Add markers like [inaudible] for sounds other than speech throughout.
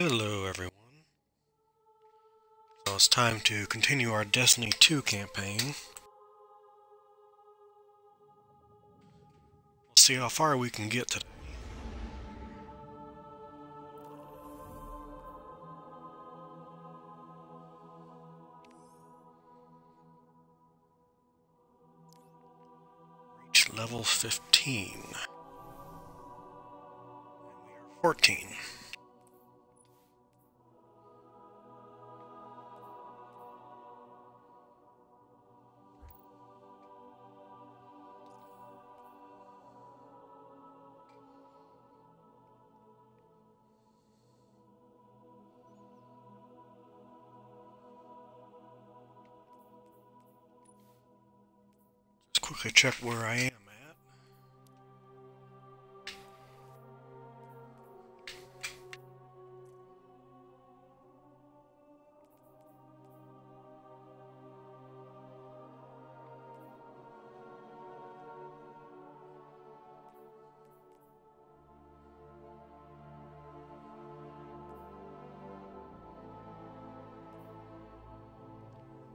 Hello everyone. So it's time to continue our Destiny 2 campaign. We'll see how far we can get today. Reach level 15. And we are 14. Just check where I am at.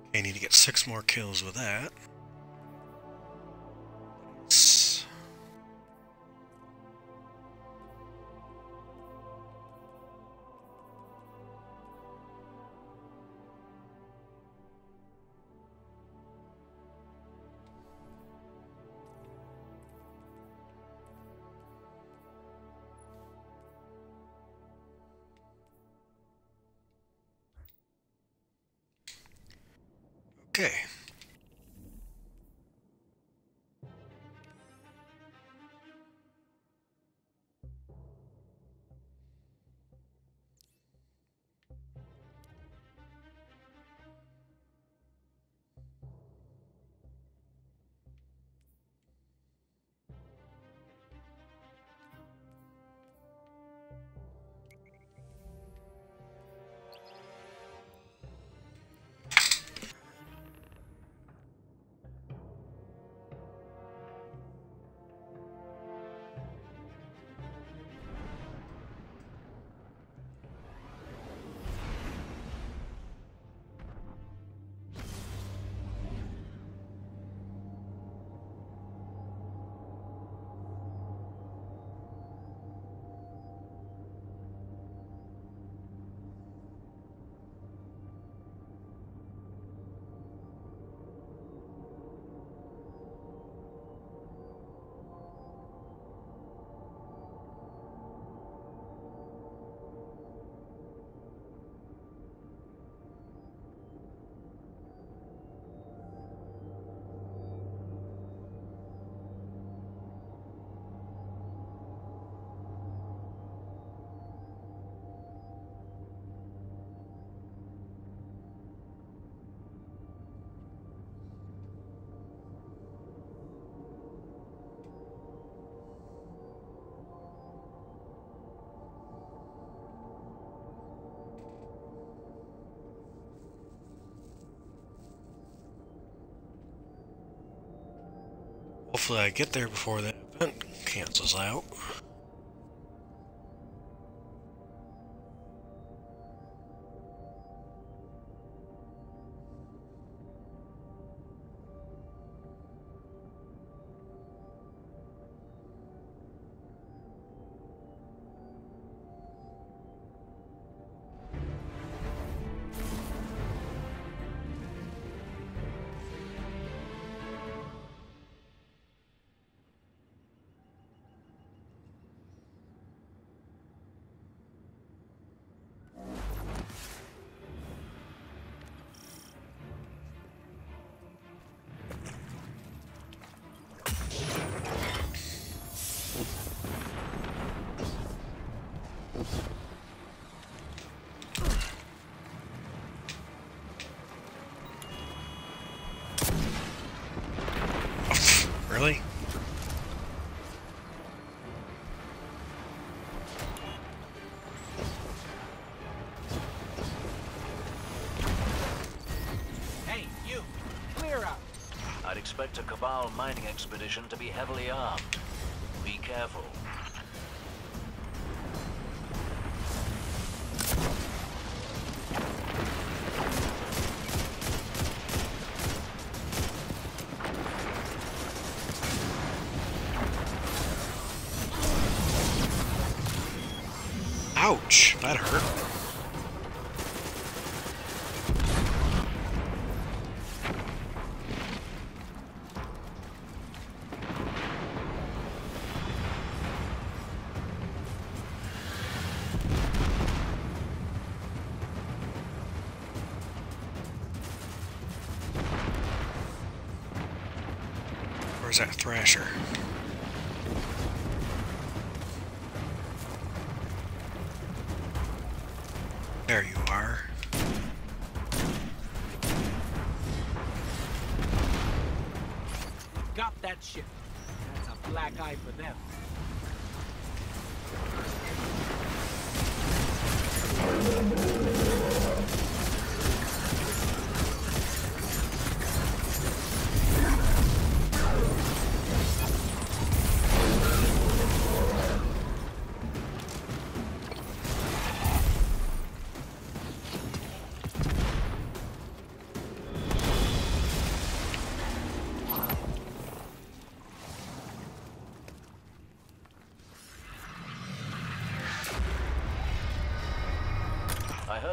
Okay, need to get six more kills with that. Hopefully I get there before that event cancels out. Baal mining expedition to be heavily armed. Be careful. Ouch, that hurt. Thrasher?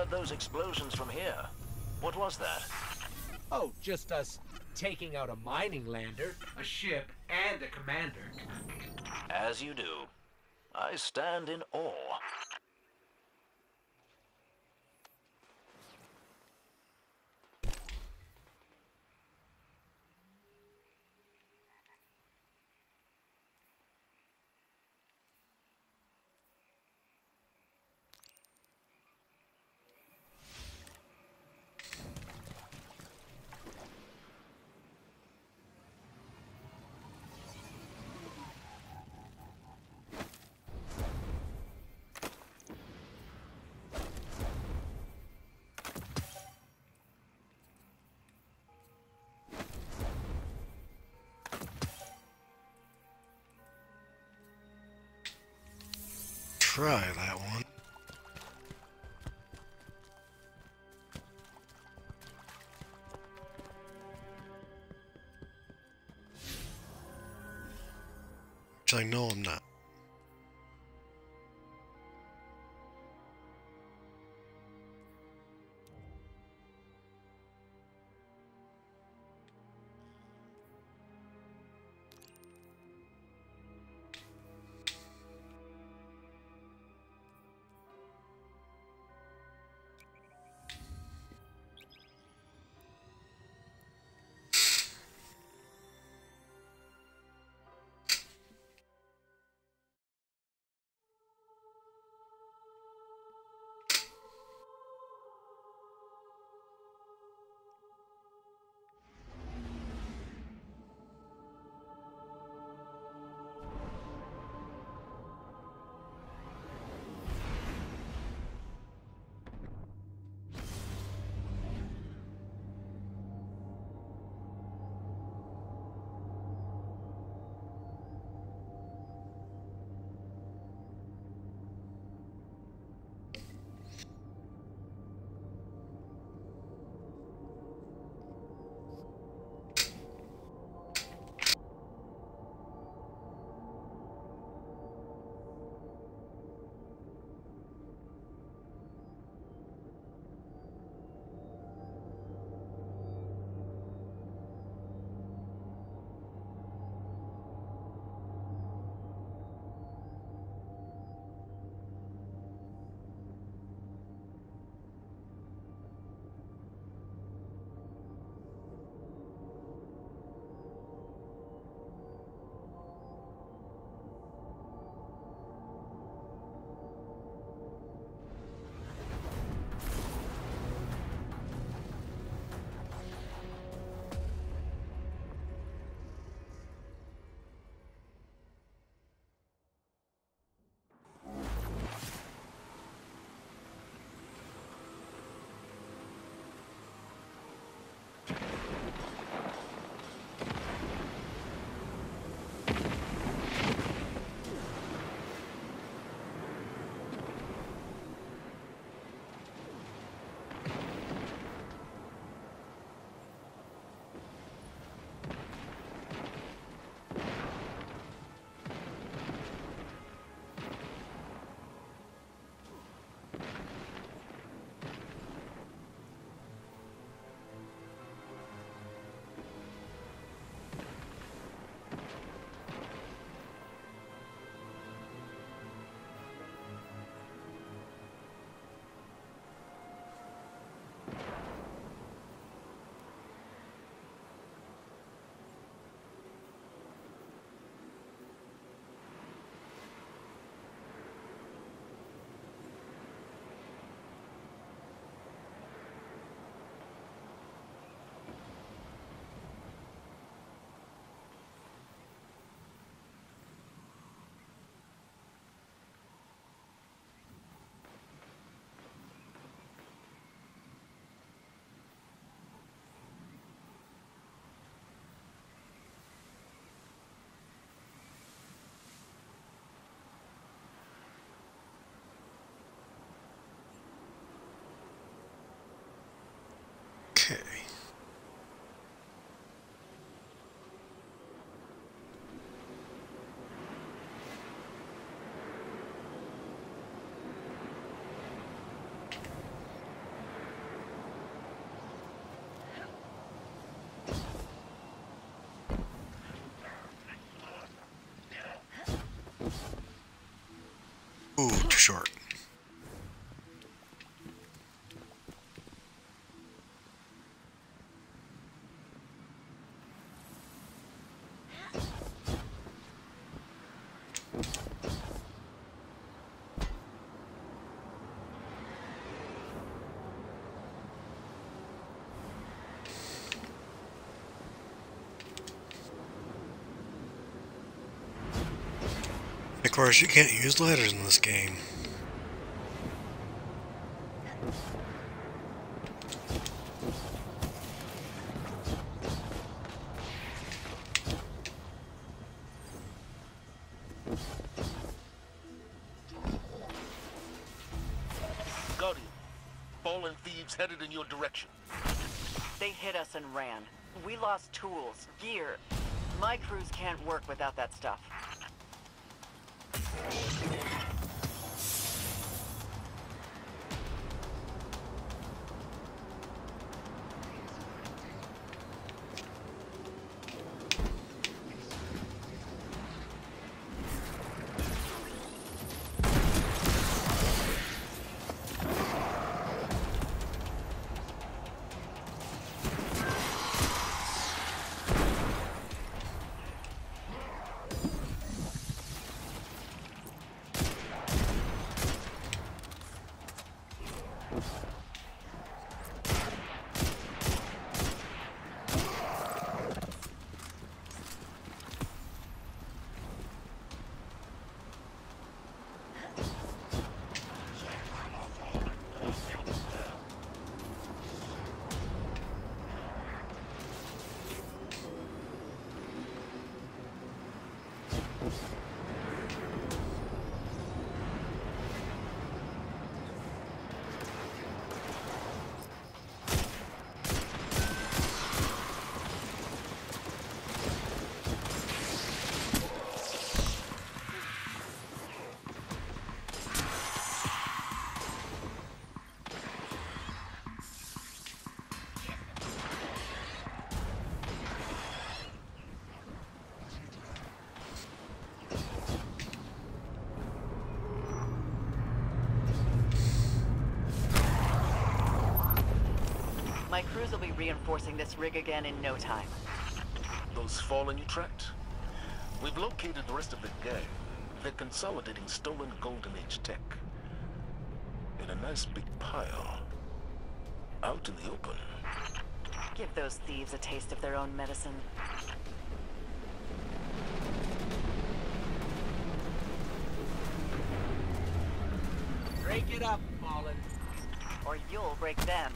Heard those explosions from here. What was that? Oh, just us taking out a mining lander, a ship, and a commander. As you do. I stand in awe. Try that one. Actually, no, I'm not. Ooh, too short. Of course, you can't use ladders in this game. Guardian, fallen thieves headed in your direction. They hit us and ran. We lost tools, gear. My crews can't work without that stuff. Reinforcing this rig again in no time. Those fallen you tracked? We've located the rest of the gang. They're consolidating stolen Golden Age tech. In a nice big pile. Out in the open. Give those thieves a taste of their own medicine. Break it up, Fallen. Or you'll break them.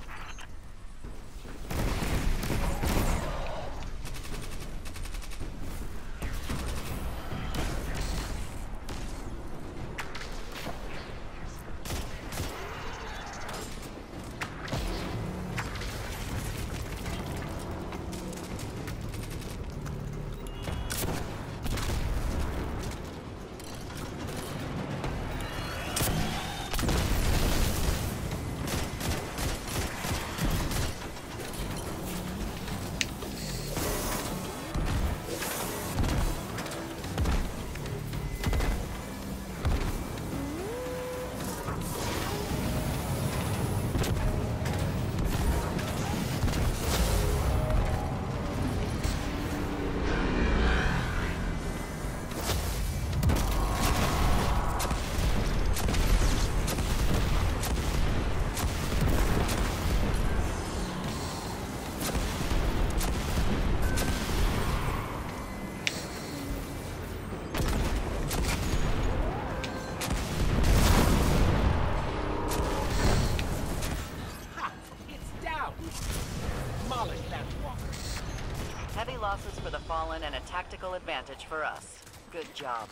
Tactical advantage for us. Good job.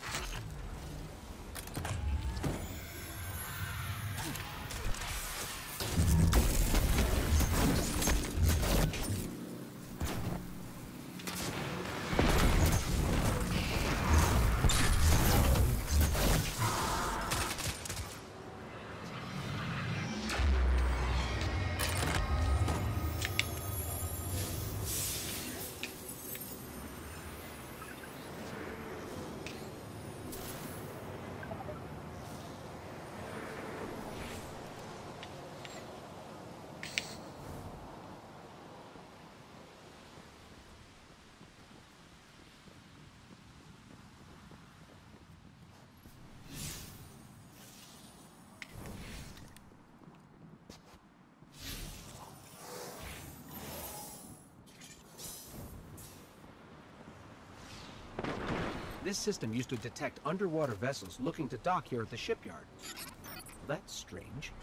This system used to detect underwater vessels looking to dock here at the shipyard. That's strange.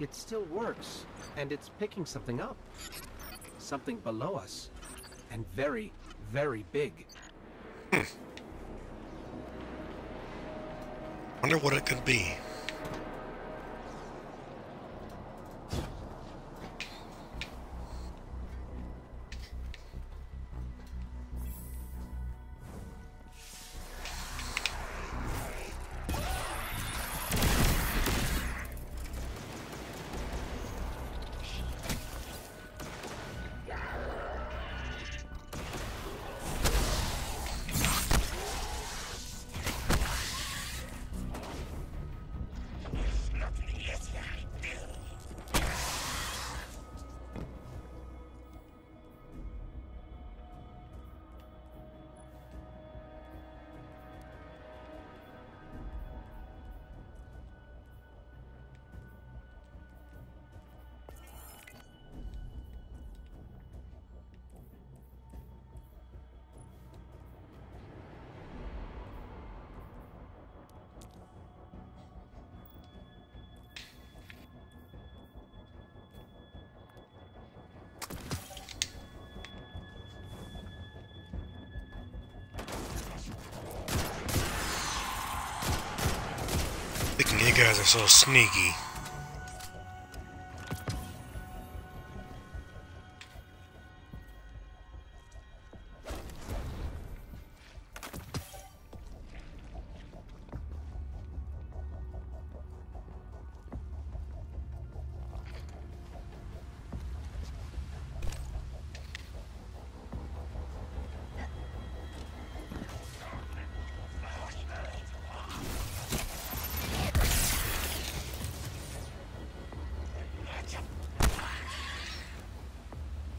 It still works, and it's picking something up. Something below us. And very, very big. Hmm. Wonder what it could be. You guys are so sneaky.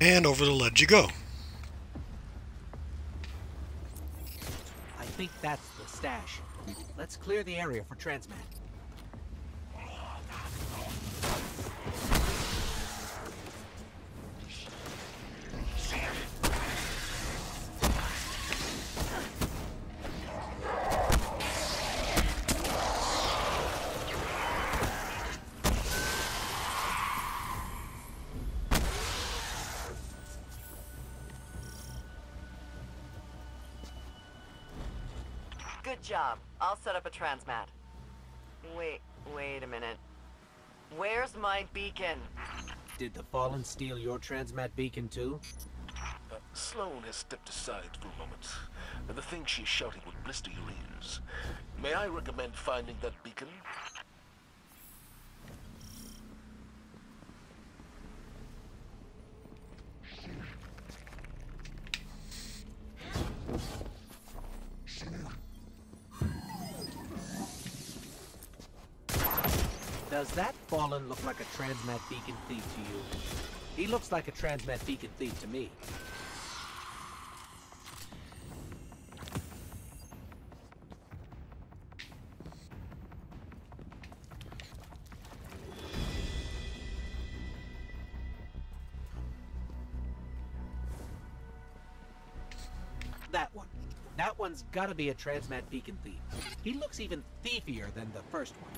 And over the ledge you go. I think that's the stash. Let's clear the area for Transmat. Up a transmat. Wait, wait a minute. Where's my beacon? Did the Fallen steal your Transmat beacon too? Uh, Sloane has stepped aside for a moment. The thing she's shouting would blister your ears. May I recommend finding that beacon? Does that Fallen look like a Transmat beacon thief to you? He looks like a Transmat beacon thief to me. That one. That one's gotta be a Transmat beacon thief. He looks even thiefier than the first one.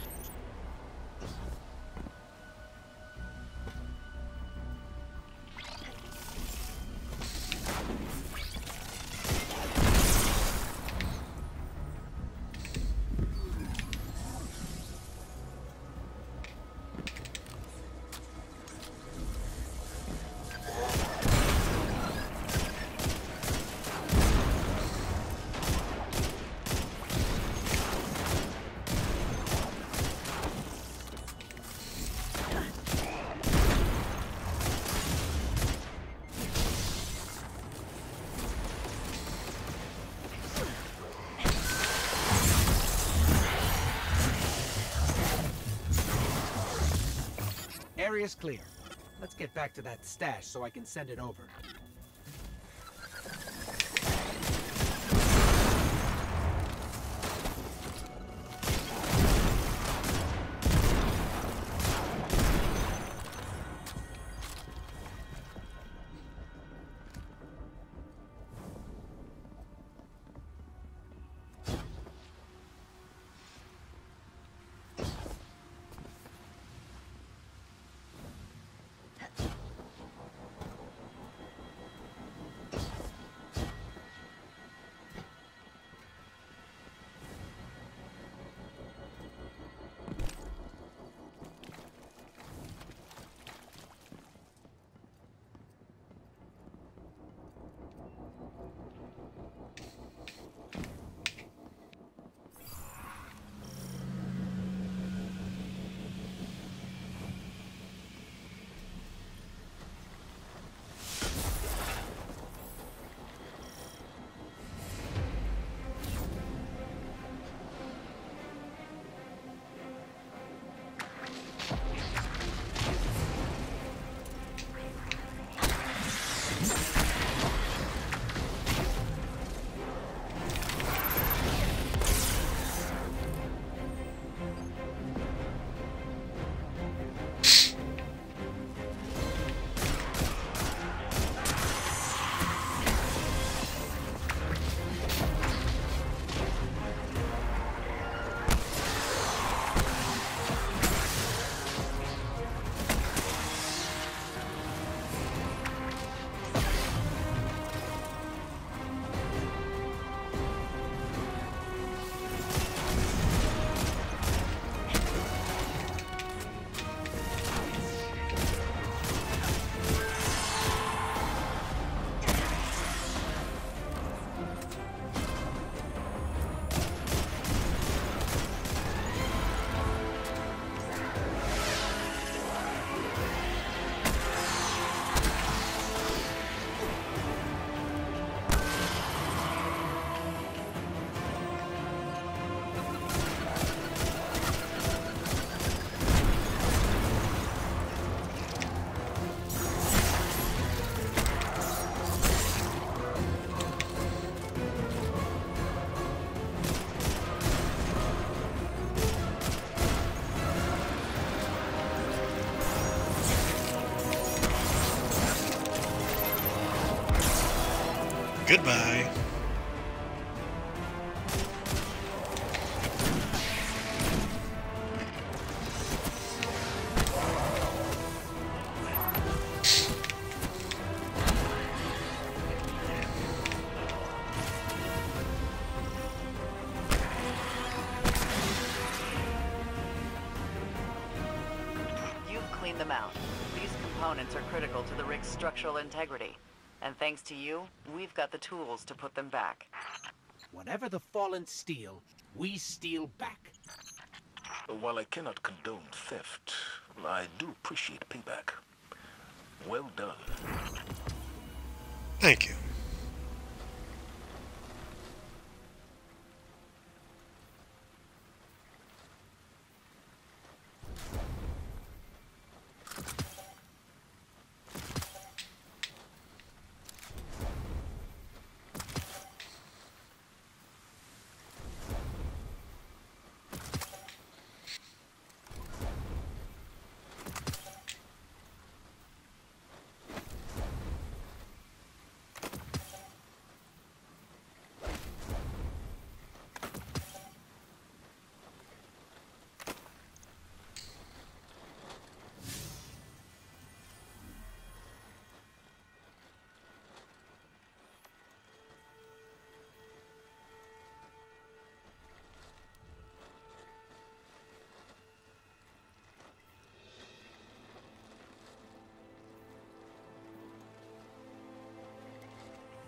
Area's clear. Let's get back to that stash so I can send it over. Rig's structural integrity. And thanks to you, we've got the tools to put them back. Whatever the Fallen steal, we steal back. While I cannot condone theft, I do appreciate payback. Well done. Thank you.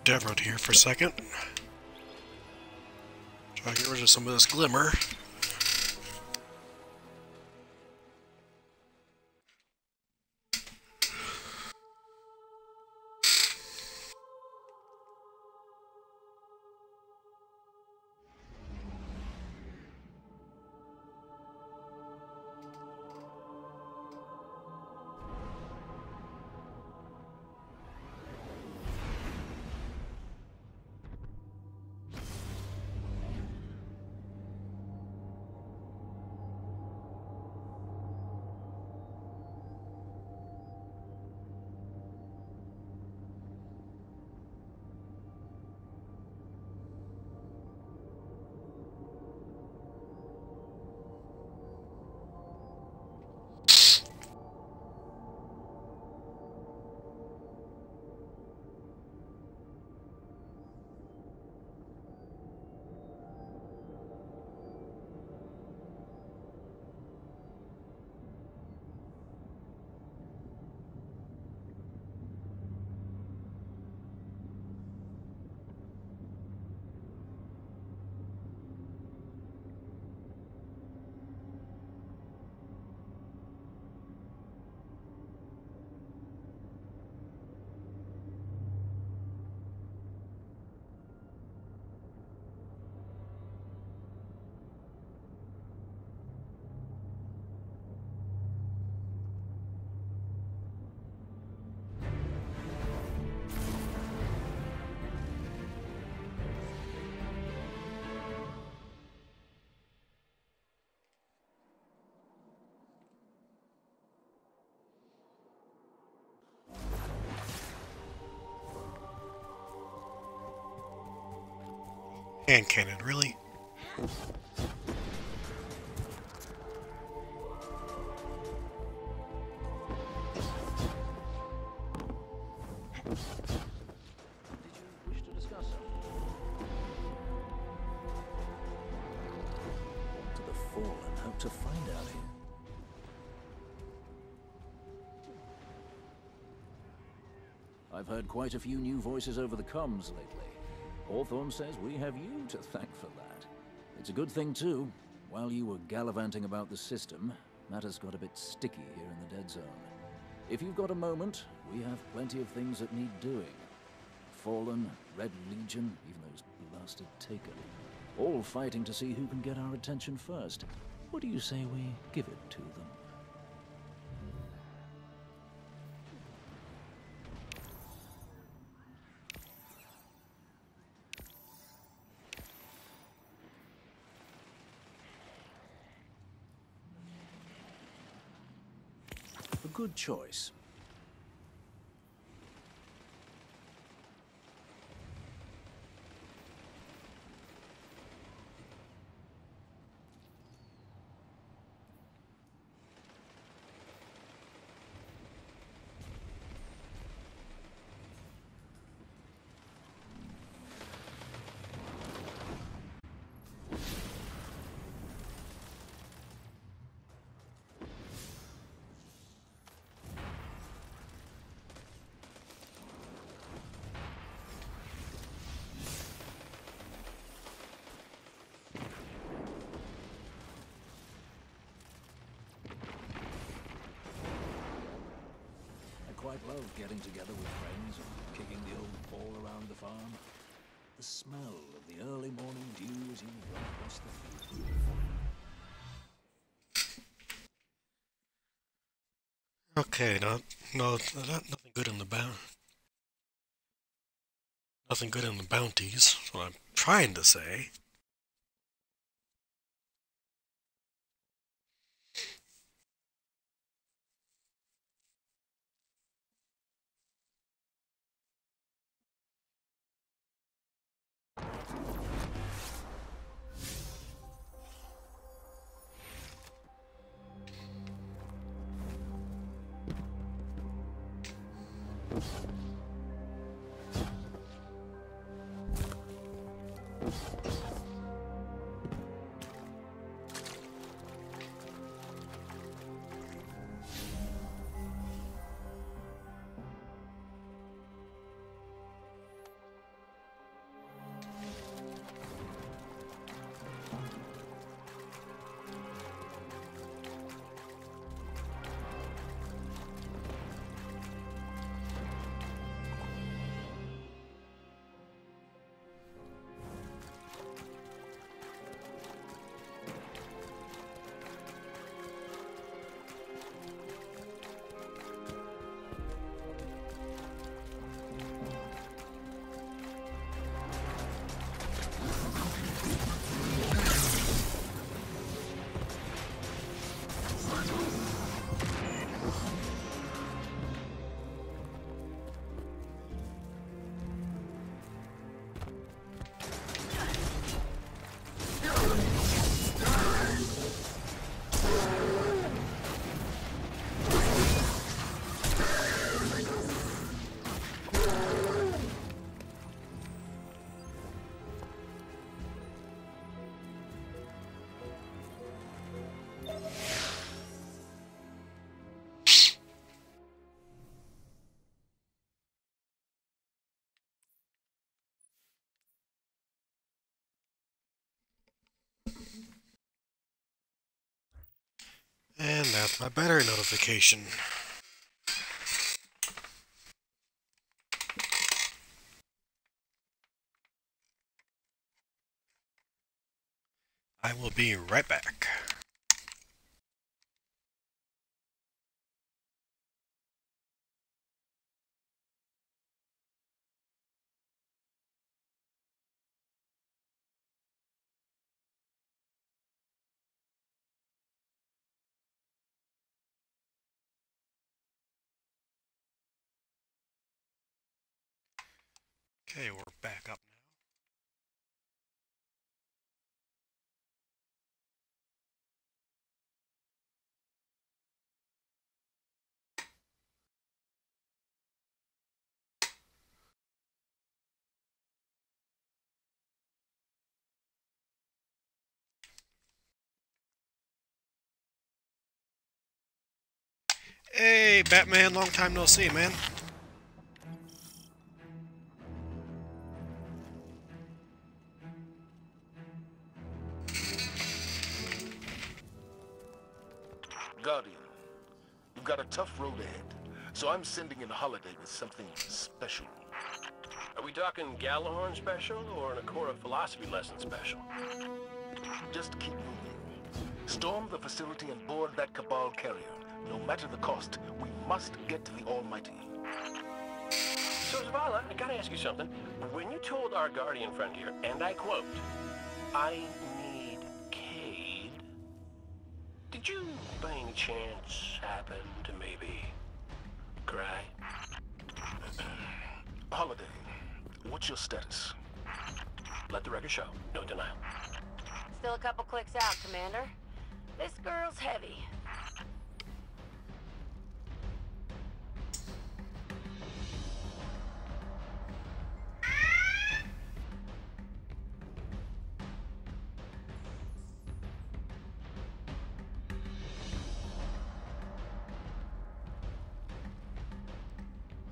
Devrim here for a second. Try to get rid of some of this glimmer. Hand cannon, really? I've heard quite a few new voices over the comms lately. Hawthorne says we have you to thank for that. It's a good thing, too. While you were gallivanting about the system, matters got a bit sticky here in the dead zone. If you've got a moment, we have plenty of things that need doing. Fallen, Red Legion, even those blasted Taken. All fighting to see who can get our attention first. What do you say we give it to them? Good choice. quite love getting together with friends and kicking the old ball around the farm. The smell of the early morning dew as you run across the field. Okay, no, not, nothing good in the bound. Nothing good in the bounties. That's what I'm trying to say. And that's my battery notification. I will be right back. Okay, we're back up now. Hey, Batman, long time no see, man. Guardian, you've got a tough road ahead, so I'm sending in a Holliday with something special. Are we talking Gjallarhorn special or an Ikora philosophy lesson special? Just keep moving. Storm the facility and board that Cabal carrier. No matter the cost, we must get to the Almighty. So, Zavala, I gotta ask you something. When you told our Guardian friend here, and I quote, I you, by any chance, happen to maybe cry? [clears throat] Holliday, what's your status? Let the record show. No denial. Still a couple clicks out, Commander. This girl's heavy.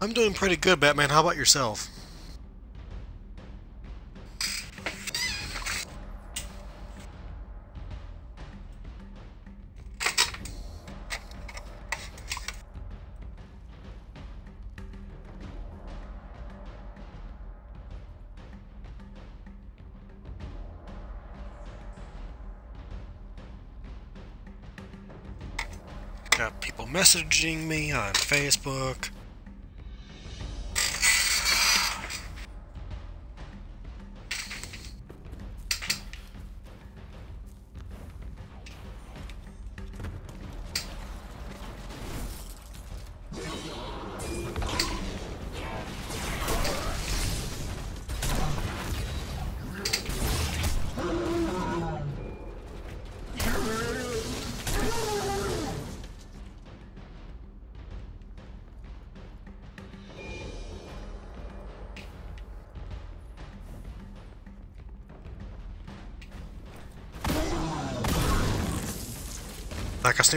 I'm doing pretty good, Batman. How about yourself? Got people messaging me on Facebook.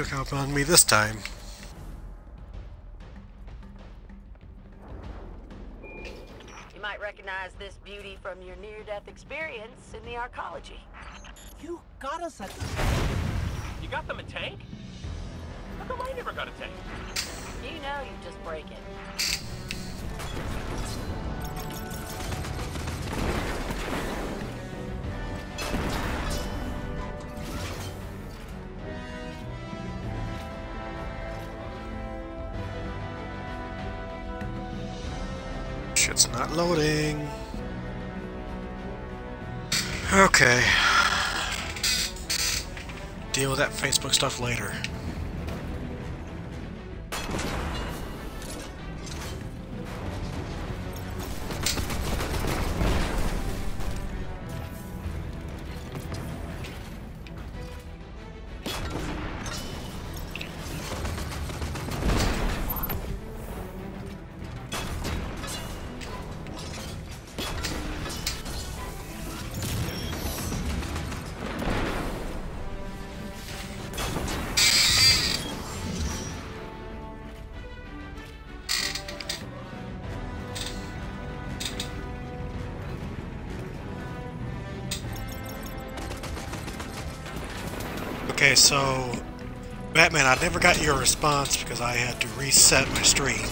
Sneak up on me this time. You might recognize this beauty from your near-death experience in the arcology. You got us at You got them a tank? How come I never got a tank? You know you just break it. Shit's not loading. Okay. Deal with that Facebook stuff later. I never got your response because I had to reset my stream.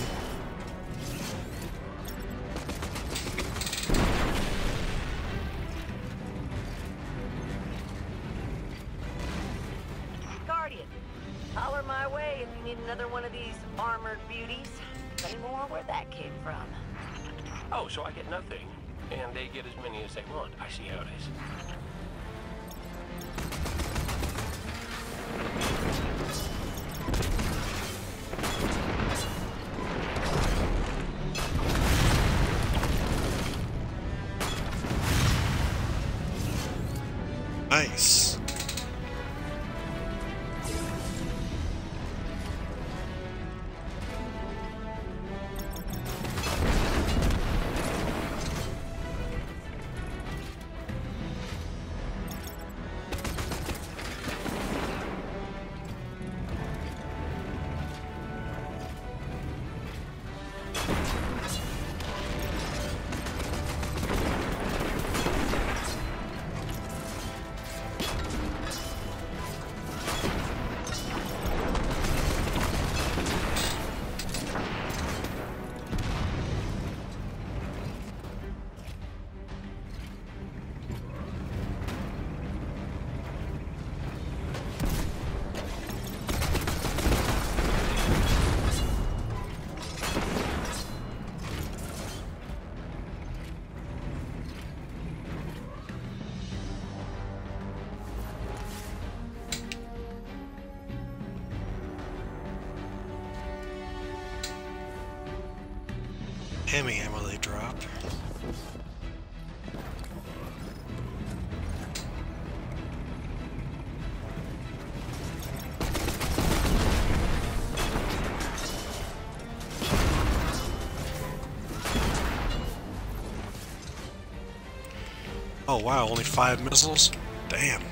Oh wow, only five missiles? Damn.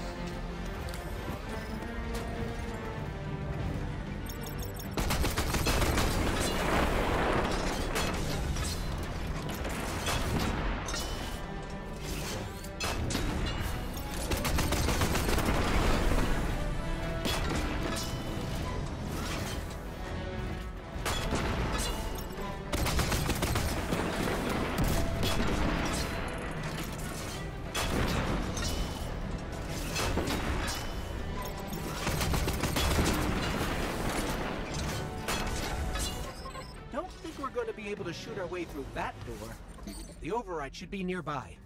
Shoot our way through that door, the override should be nearby.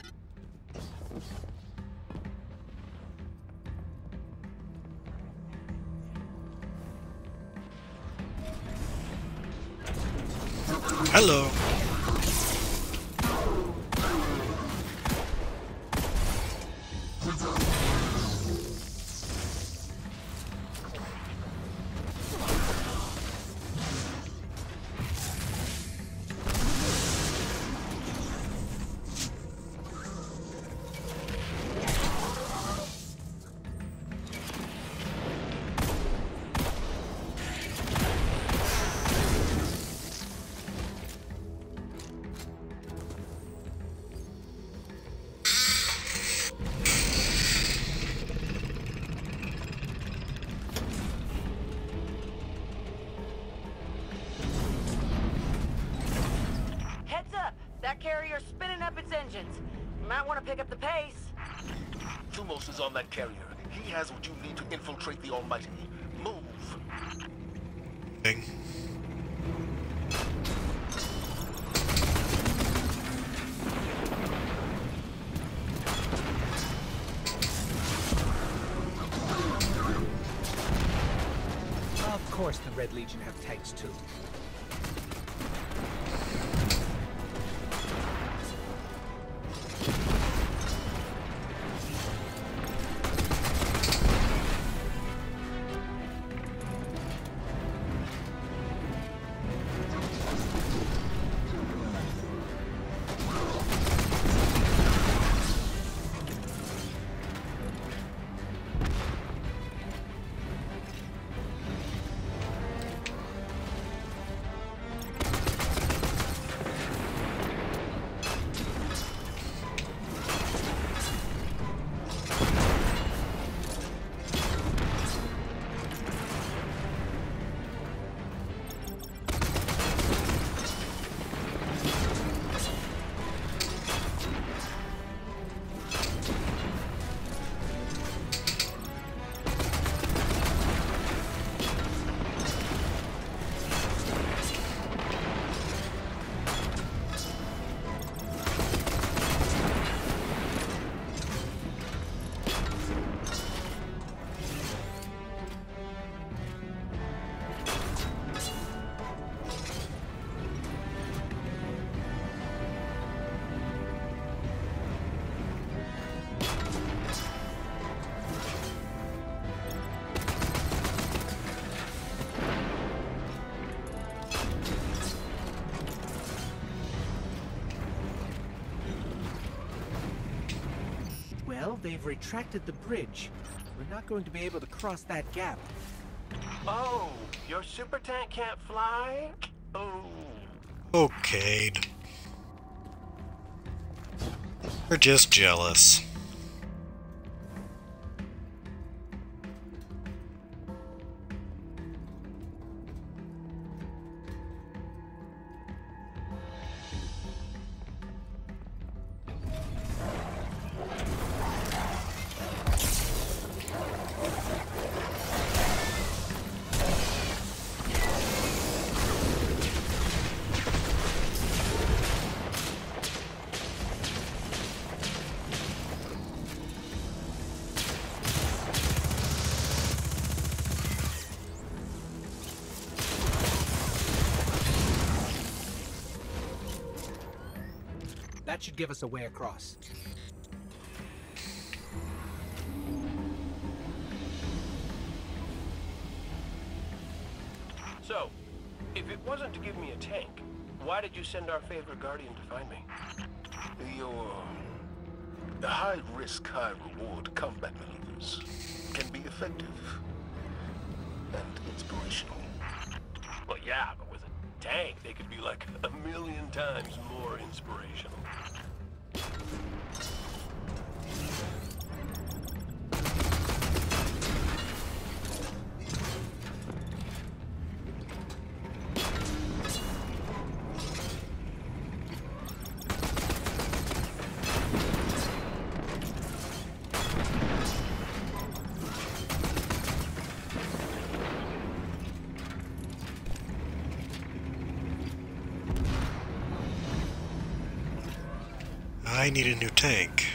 Legion have tanks too. They've retracted the bridge. We're not going to be able to cross that gap. Oh, your super tank can't fly? Oh. Okay. We're just jealous. Should give us a way across. So, if it wasn't to give me a tank, why did you send our favorite guardian to find me? Your high-risk, high-reward combat maneuvers can be effective and inspirational. Well, yeah, but with a tank, they could be like a million times more inspirational. I need a new tank.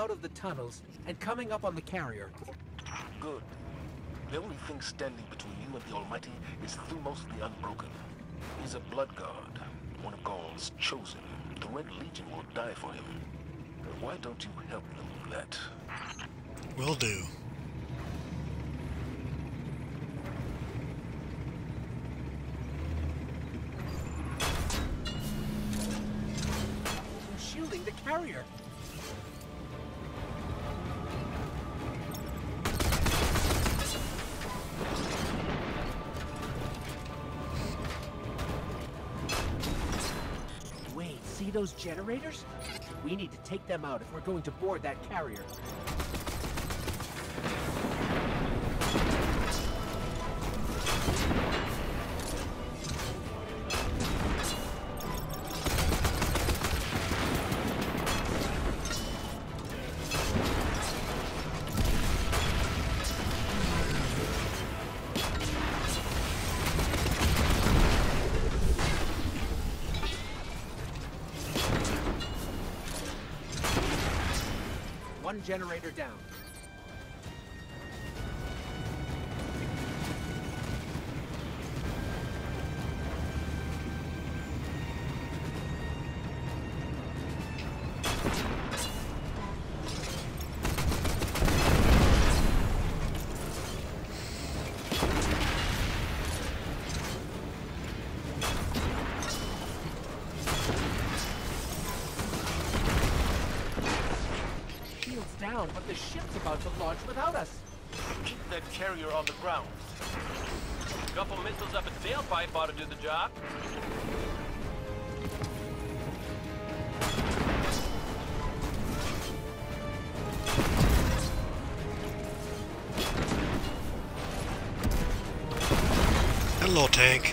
Out of the tunnels and coming up on the carrier. Good. The only thing standing between you and the Almighty is Thumos the Unbroken. He's a blood god, one of Ghaul's chosen. The Red Legion will die for him. Why don't you help them with that? Will do. Shielding the carrier. Those generators? We need to take them out if we're going to board that carrier. Generator down. Ground. Couple missiles up its tailpipe ought to do the job. Hello, tank.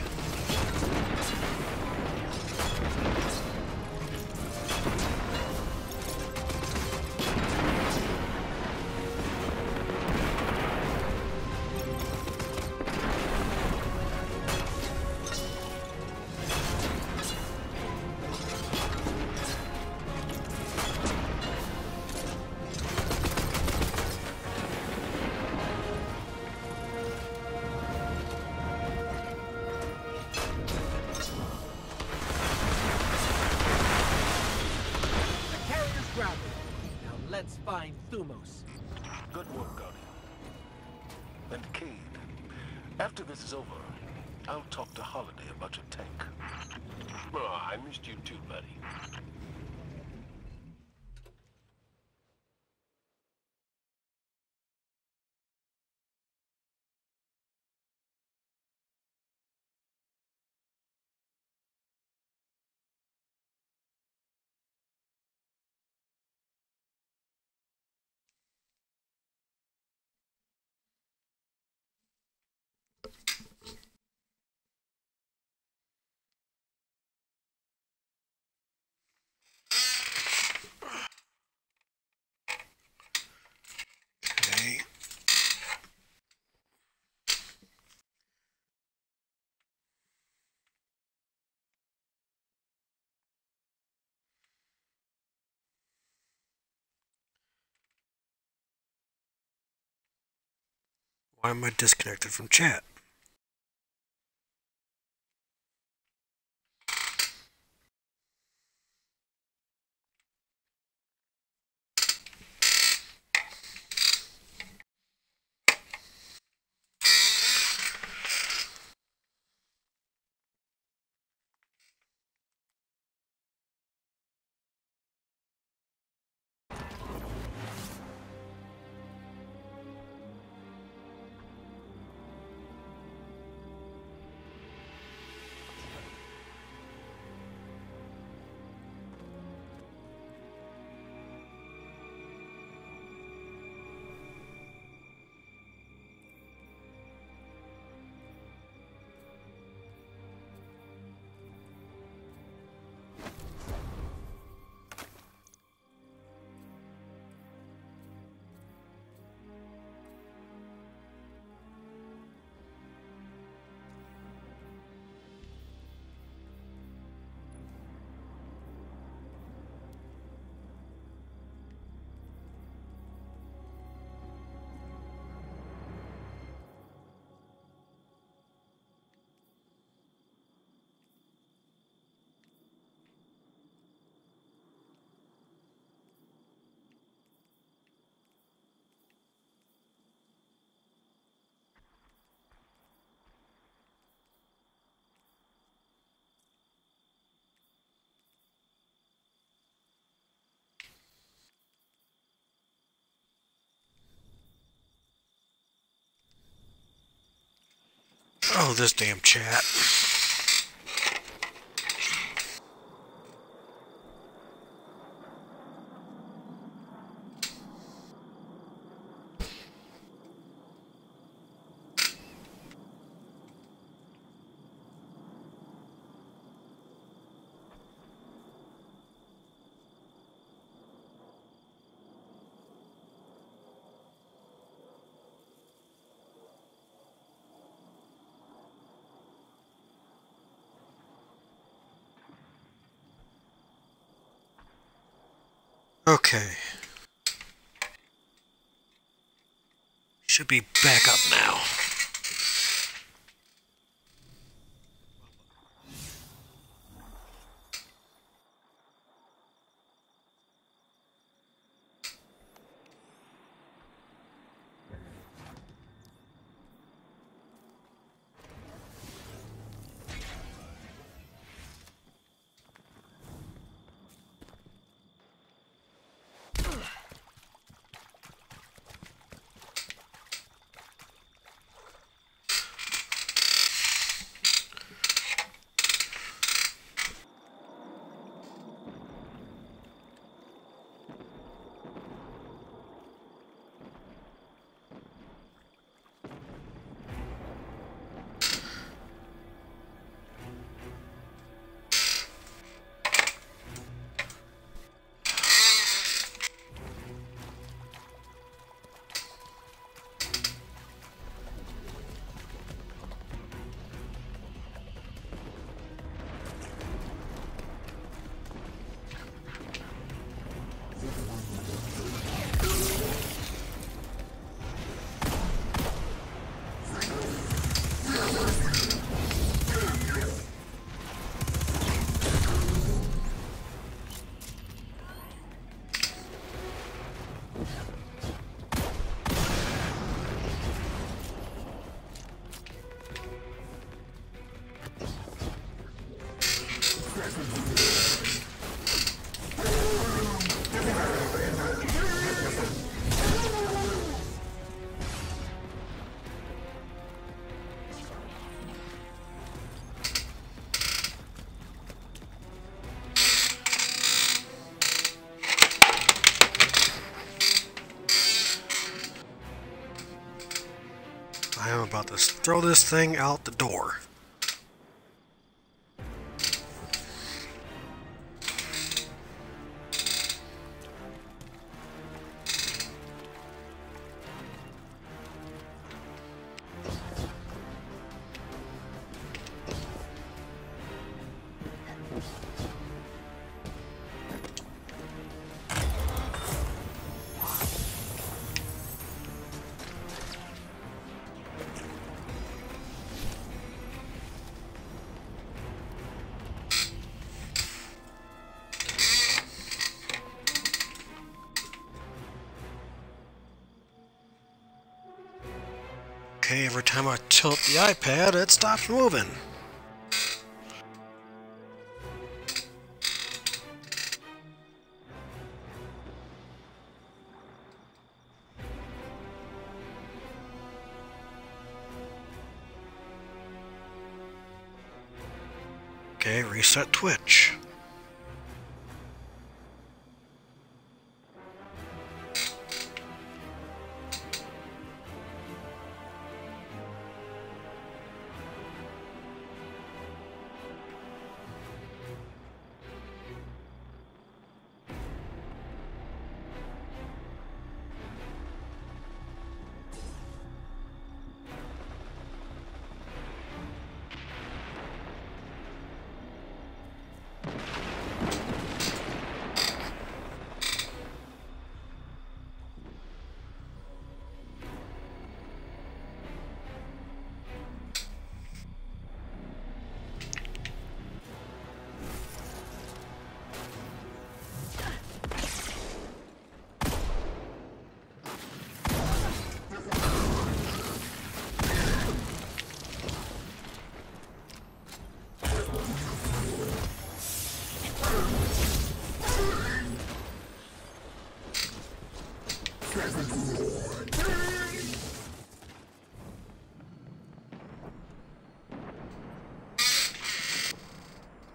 Am I disconnected from chat? Oh, this damn chat. Okay. Should be back up now. About to throw this thing out the door. Every time I tilt the iPad, it stops moving.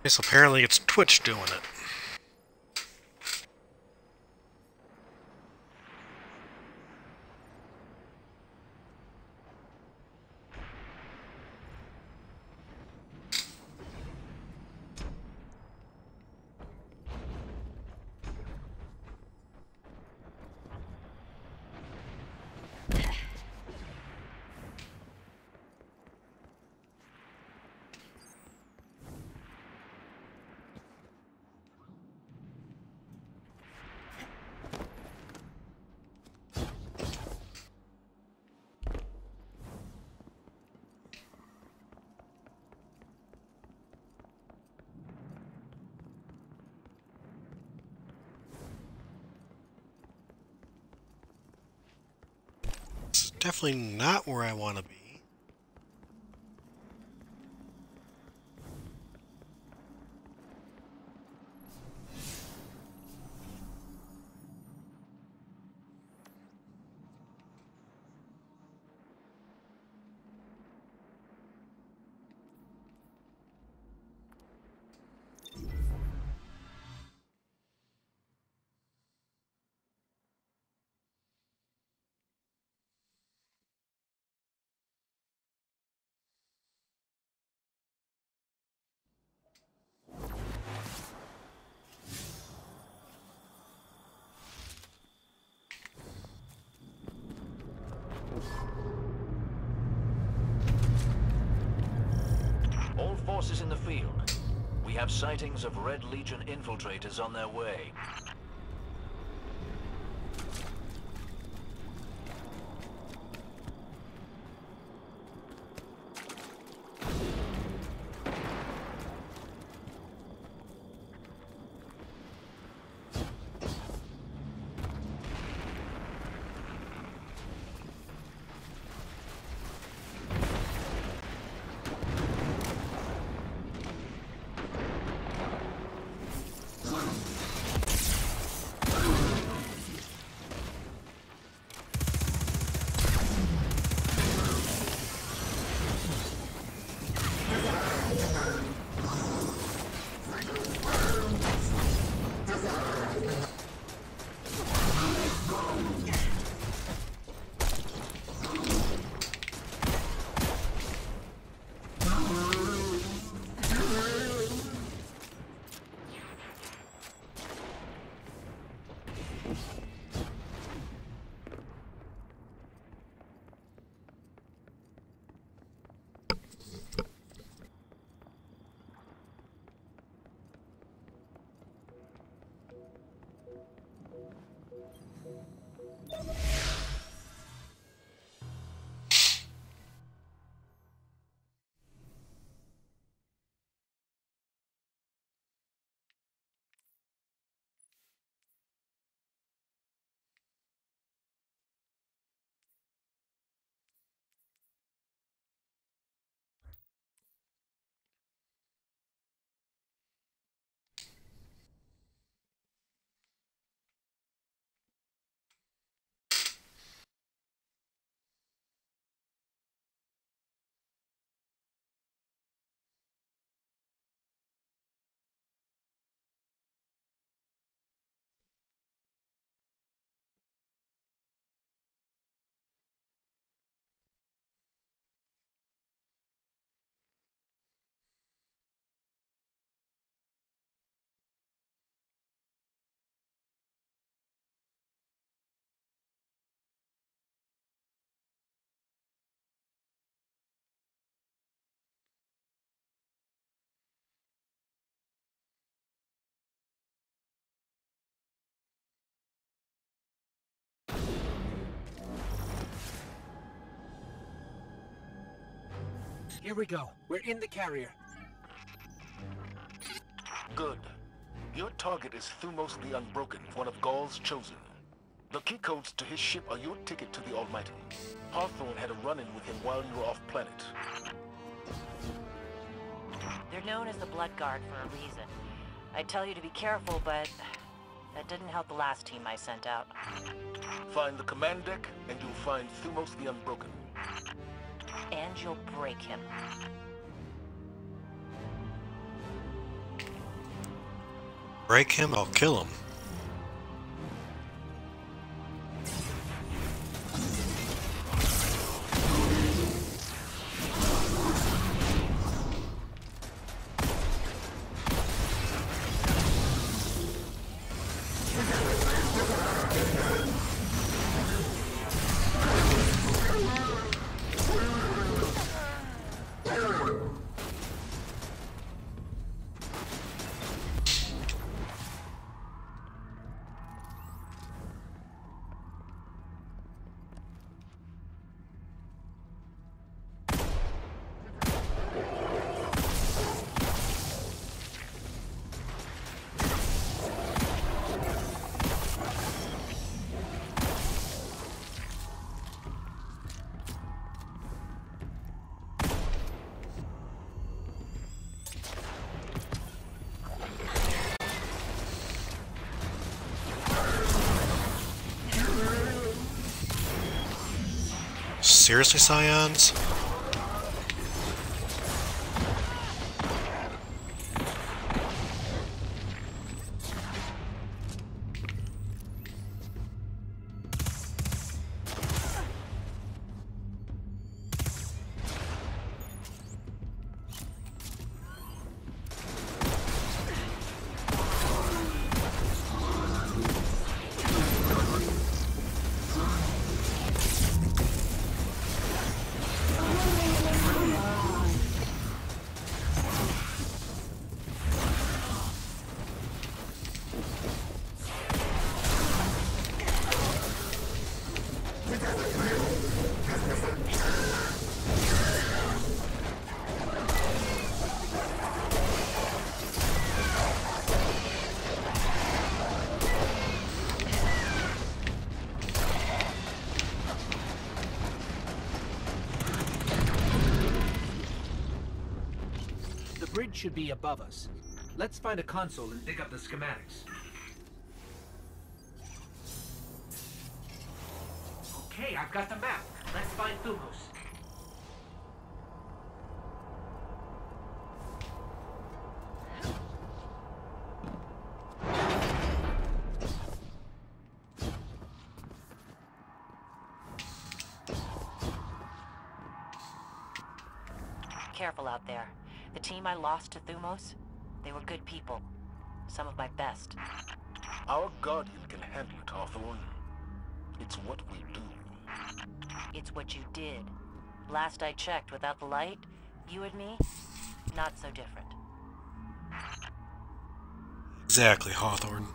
So apparently it's Twitch doing it. Definitely not where I want to be. Sightings of Red Legion infiltrators on their way. Here we go. We're in the carrier. Good. Your target is Thumos the Unbroken, one of Ghaul's chosen. The key codes to his ship are your ticket to the Almighty. Hawthorne had a run-in with him while you were off planet. They're known as the Blood Guard for a reason. I tell you to be careful, but that didn't help the last team I sent out. Find the command deck, and you'll find Thumos the Unbroken. And you'll break him. Break him, I'll kill him. Seriously, Scions? Should be above us. Let's find a console and dig up the schematics. I lost to Thumos, they were good people. Some of my best. Our Guardian can handle it, Hawthorne. It's what we do. It's what you did. Last I checked, without the light, you and me, not so different. Exactly, Hawthorne.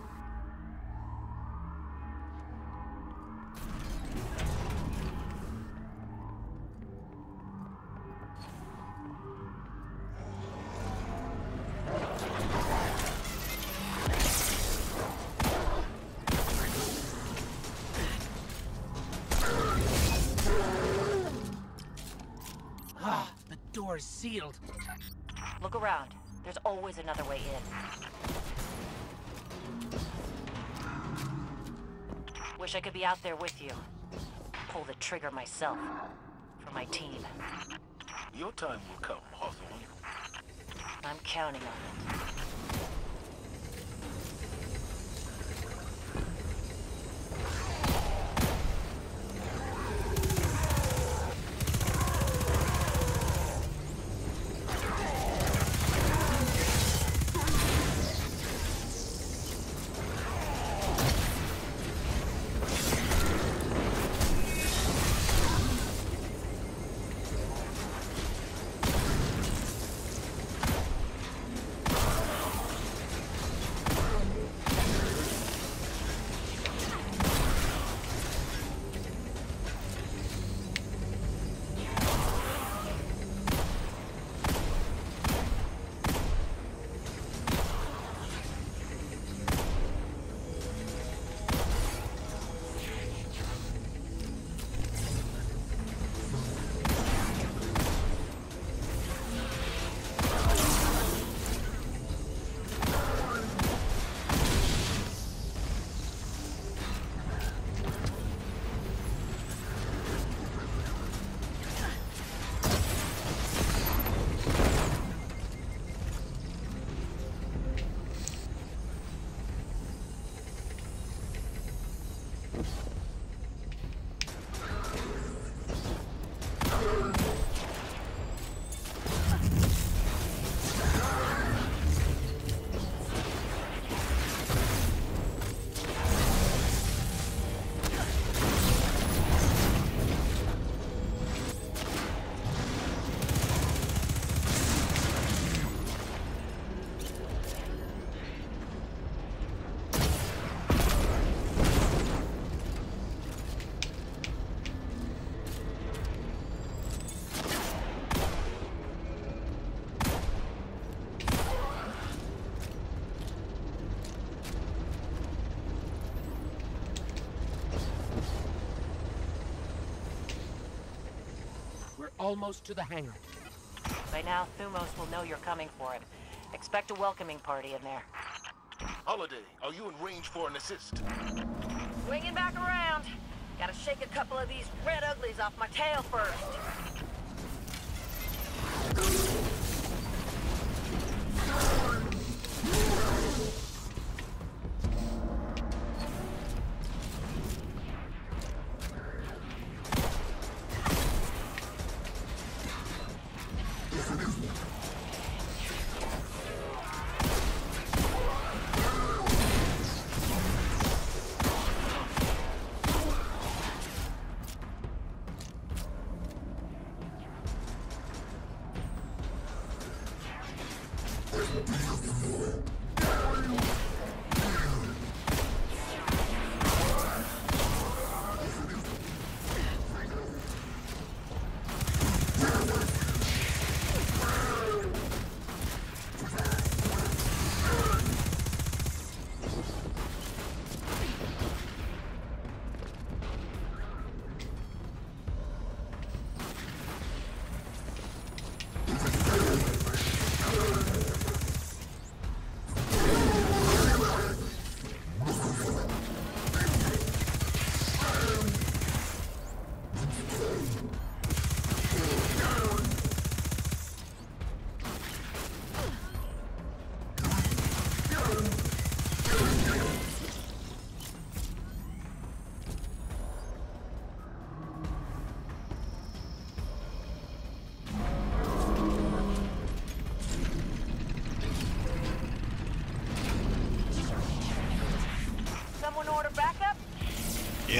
Always another way in. Wish I could be out there with you. Pull the trigger myself. For my team. Your time will come, Hawthorne. I'm counting on it. Almost to the hangar. By now, Thumos will know you're coming for him. Expect a welcoming party in there. Holliday, are you in range for an assist? Swinging back around. Gotta shake a couple of these red uglies off my tail first.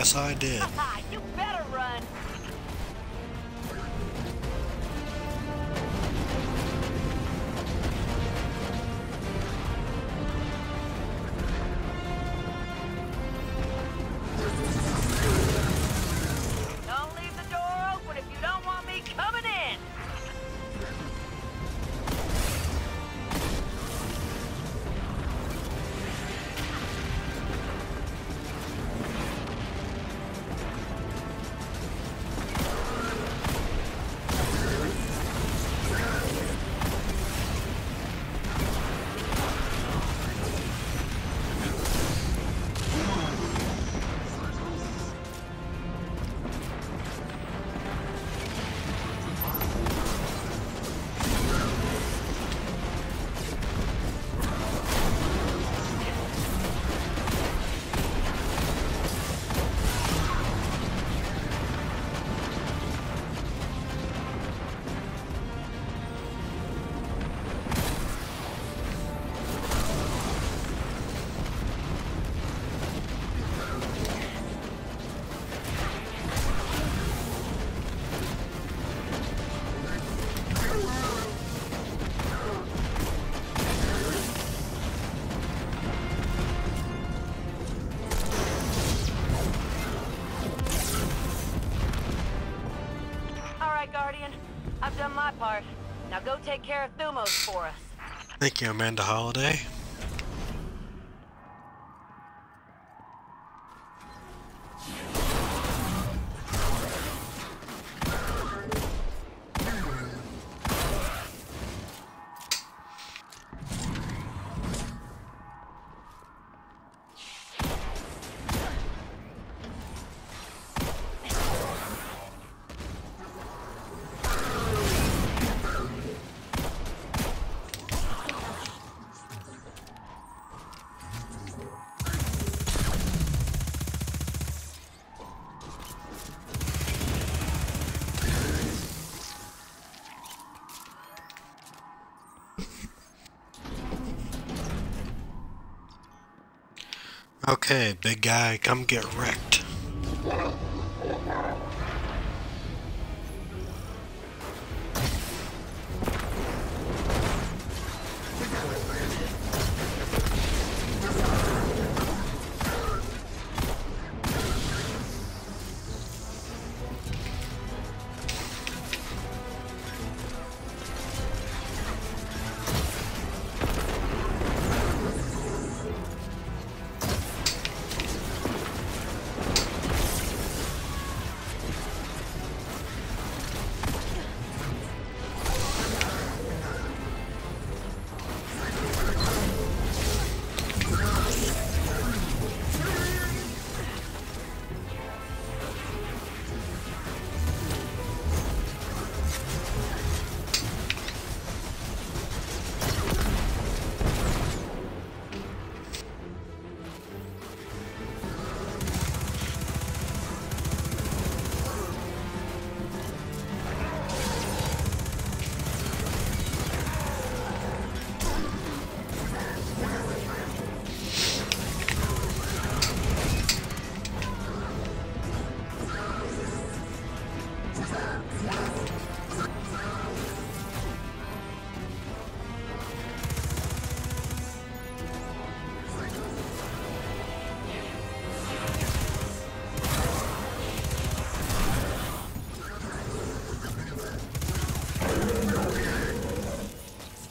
Yes, I did. Go take care of Thumos for us. Thank you, Amanda Holliday. Okay, big guy, come get wrecked.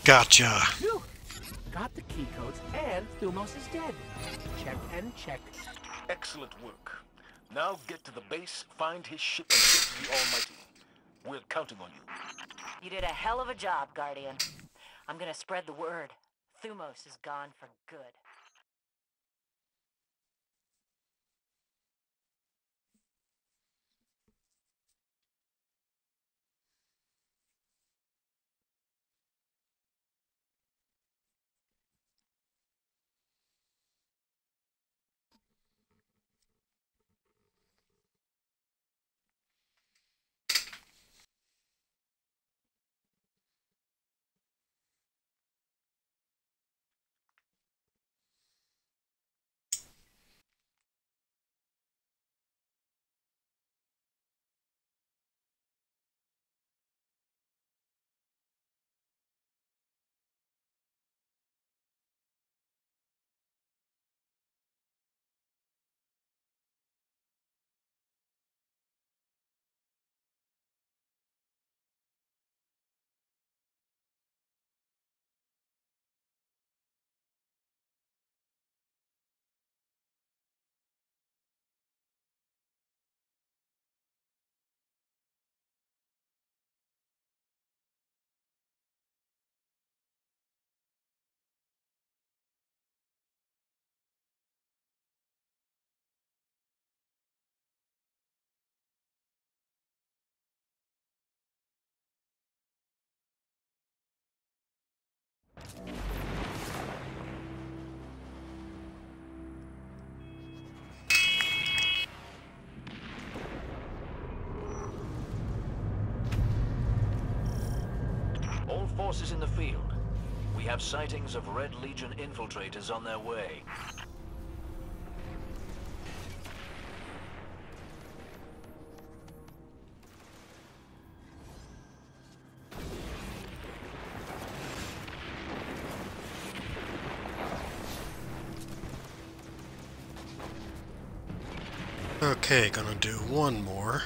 Gotcha. Phew! Got the key codes and Thumos is dead. Check and check. Excellent work. Now get to the base, find his ship, and get to the Almighty. We're counting on you. You did a hell of a job, Guardian. I'm gonna spread the word. Thumos is gone for good. Forces in the field. We have sightings of Red Legion infiltrators on their way. Okay, gonna do one more.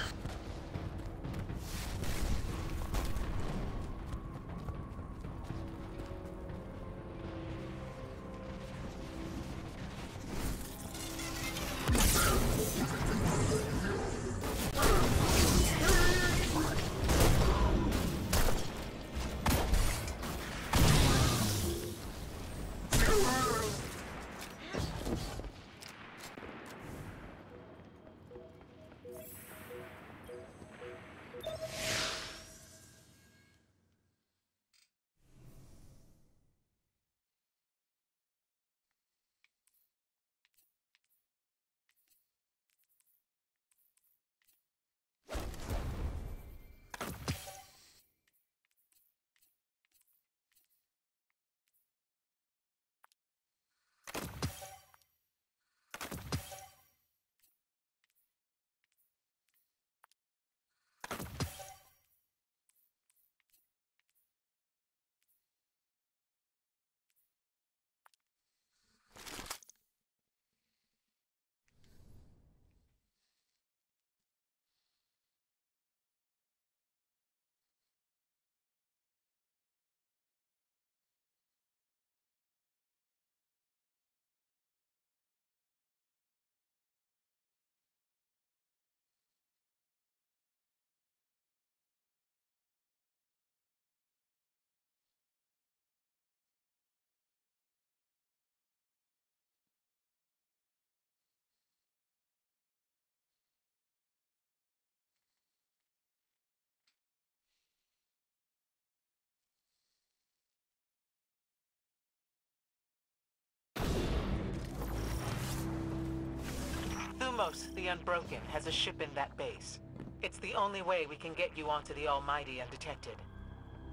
Thumos, the Unbroken, has a ship in that base. It's the only way we can get you onto the Almighty undetected.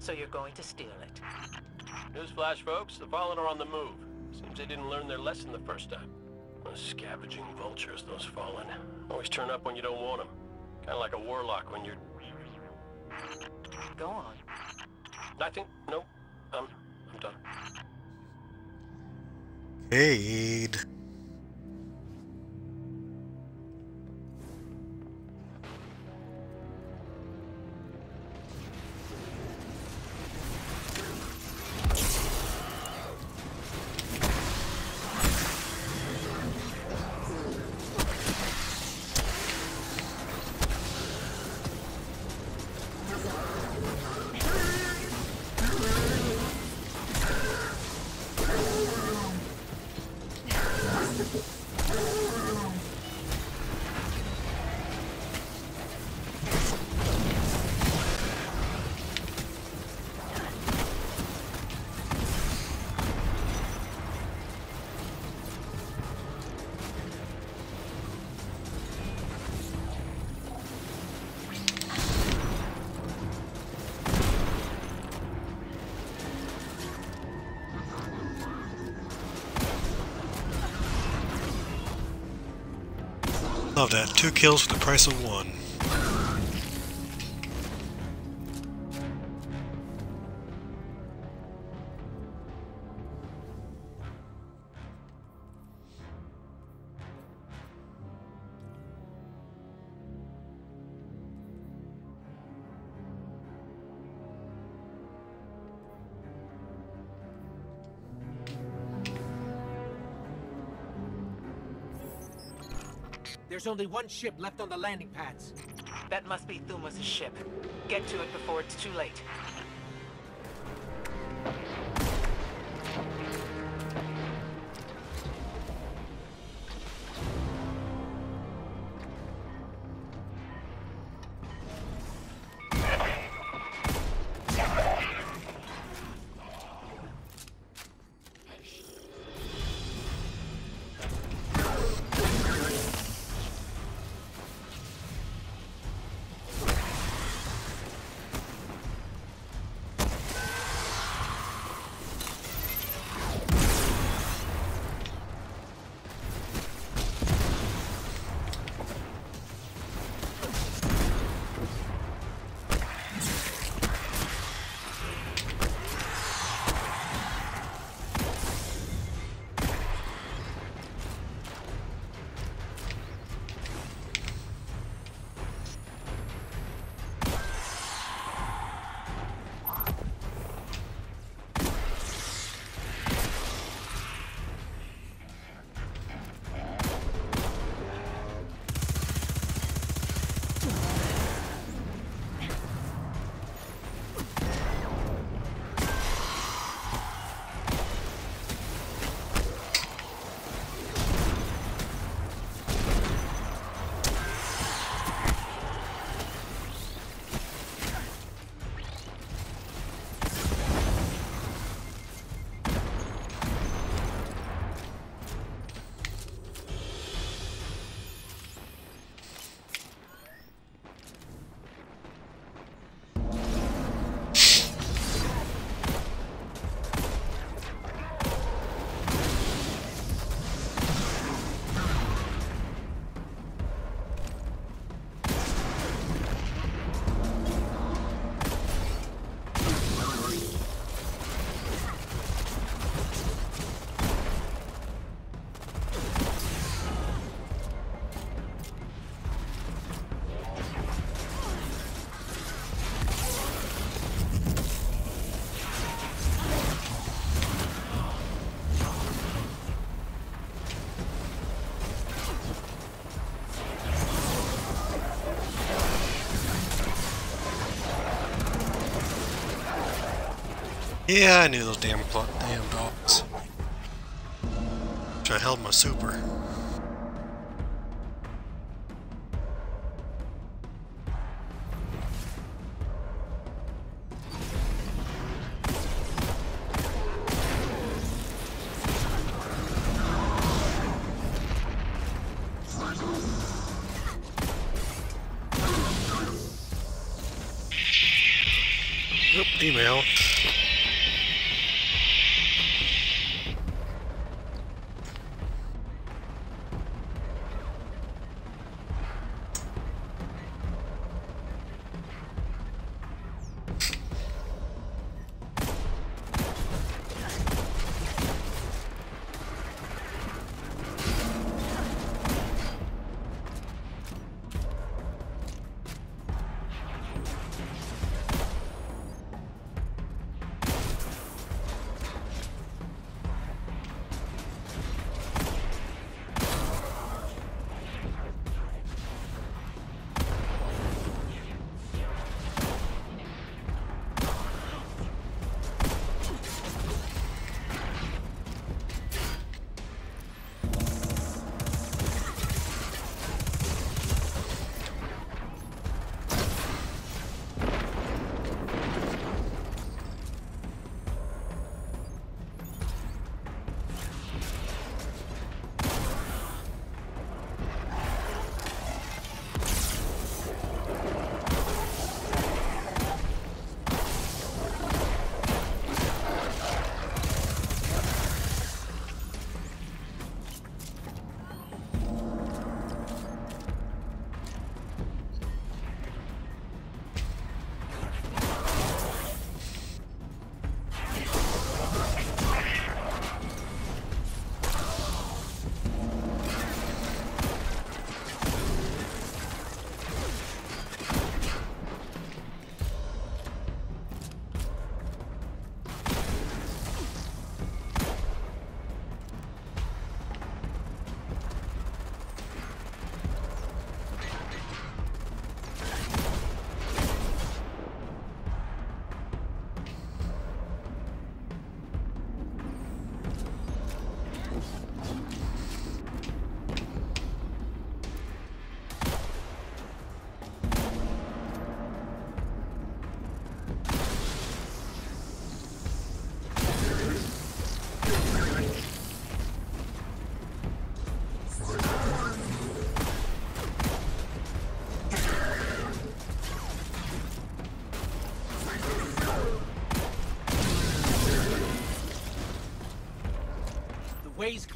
So you're going to steal it. Newsflash, folks. The Fallen are on the move. Seems they didn't learn their lesson the first time. Those scavenging vultures, those Fallen. Always turn up when you don't want them. Kinda like a warlock when you're... Go on. Nothing. think, no, um, I'm done. Cayde. Love that. Two kills for the price of one. There's only one ship left on the landing pads. That must be Thumos' ship. Get to it before it's too late. Yeah, I knew those damn damn dogs. Should have held my super.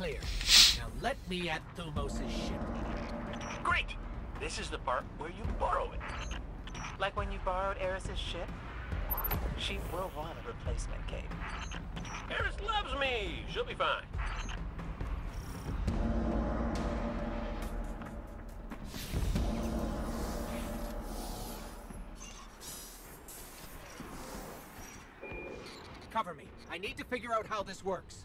Clear. Now let me at Thumos' ship. Great! This is the part where you borrow it. Like when you borrowed Eris's ship? She will want a replacement, Cayde. Eris loves me! She'll be fine. Cover me. I need to figure out how this works.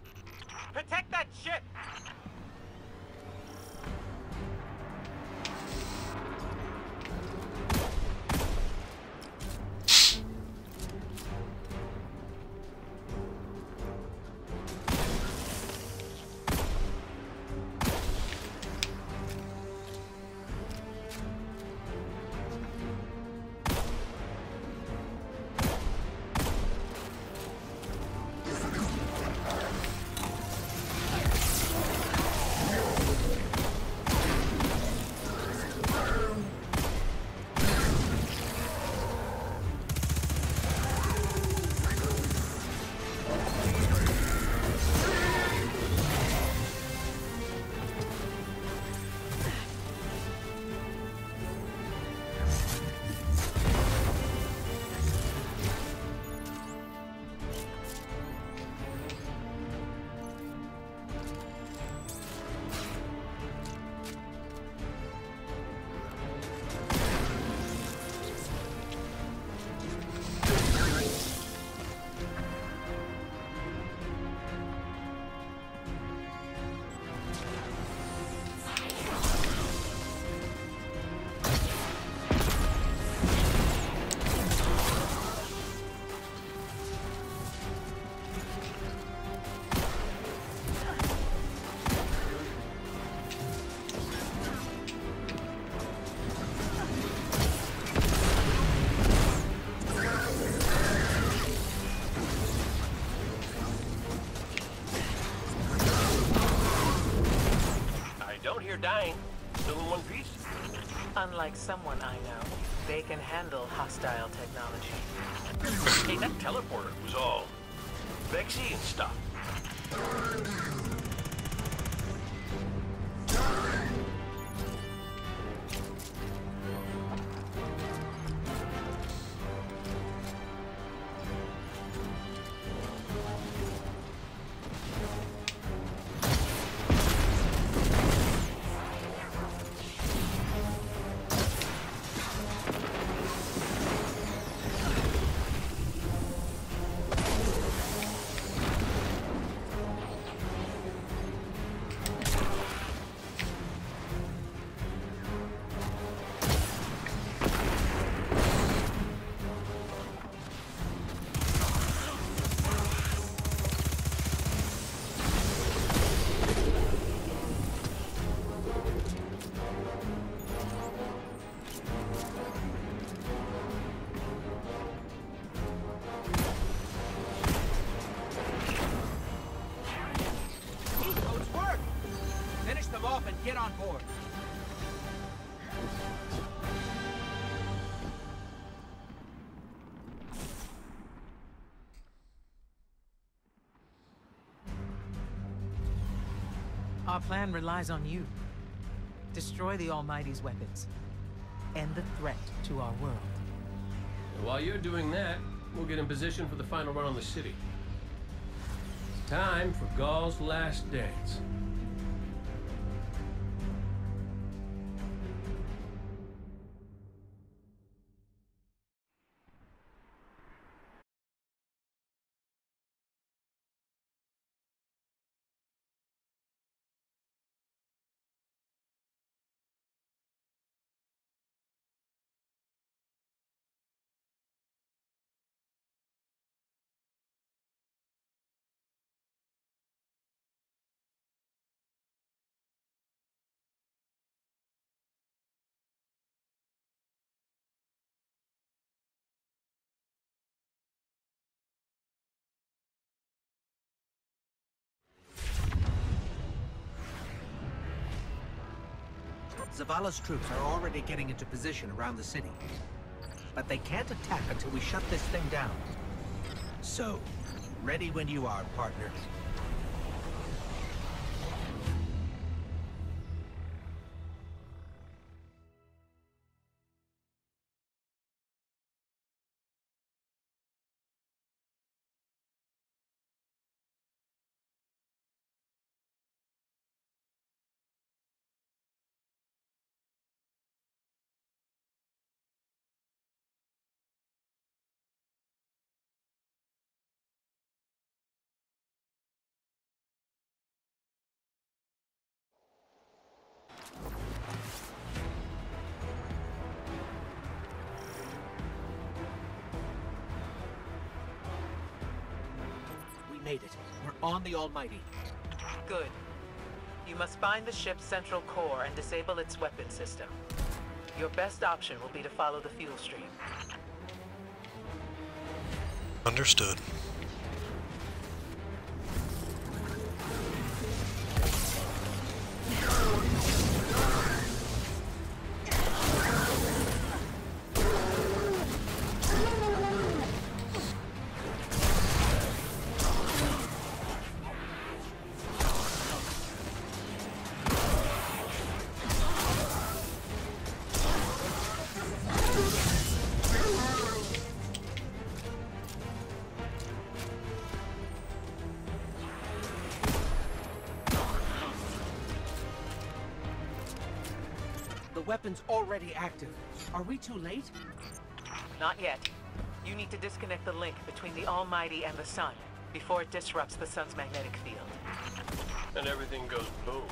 Dying. Still in one piece? Unlike someone I know, they can handle hostile technology. Hey, that teleporter was all vexy and stuff. Our plan relies on you. Destroy the Almighty's weapons. End the threat to our world. And while you're doing that, we'll get in position for the final run on the city. Time for Ghaul's last dance. Zavala's troops are already getting into position around the city. But they can't attack until we shut this thing down. So, ready when you are, partner. Made it. We're on the Almighty. Good. You must find the ship's central core and disable its weapon system. Your best option will be to follow the fuel stream. Understood. Weapon's already active. Are we too late? Not yet. You need to disconnect the link between the Almighty and the Sun before it disrupts the Sun's magnetic field. And everything goes boom.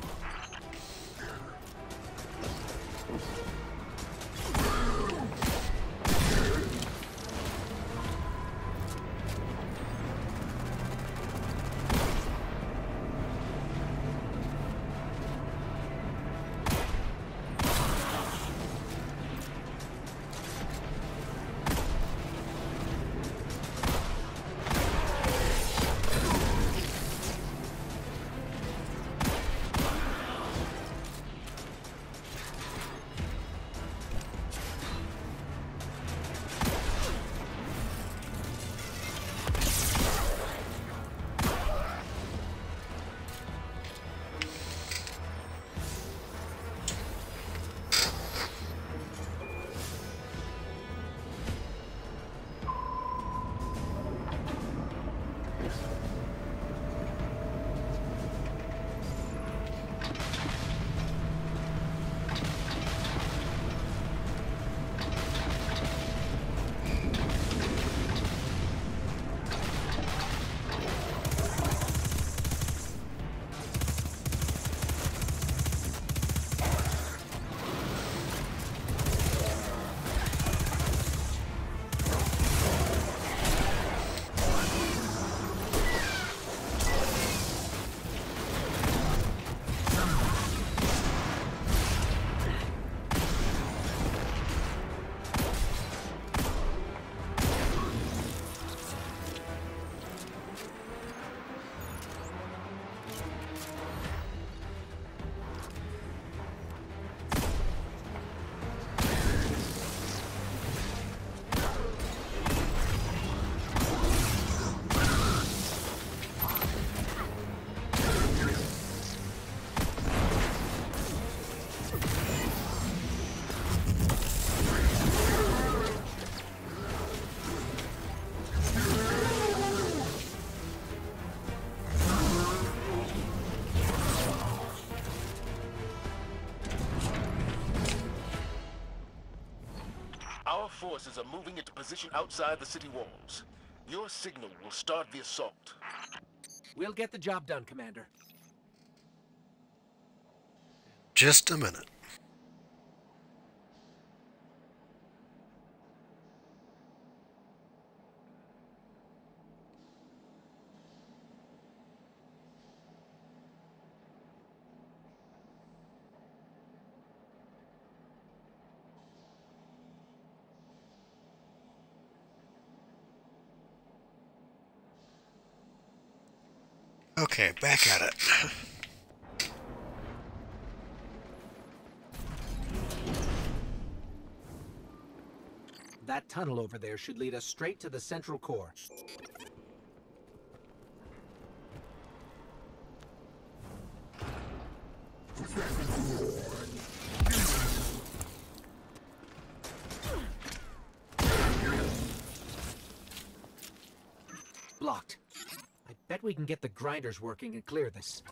Forces are moving into position outside the city walls. Your signal will start the assault. We'll get the job done, Commander. Just a minute. Okay, back at it. That tunnel over there should lead us straight to the central core. We can get the grinders working and clear this.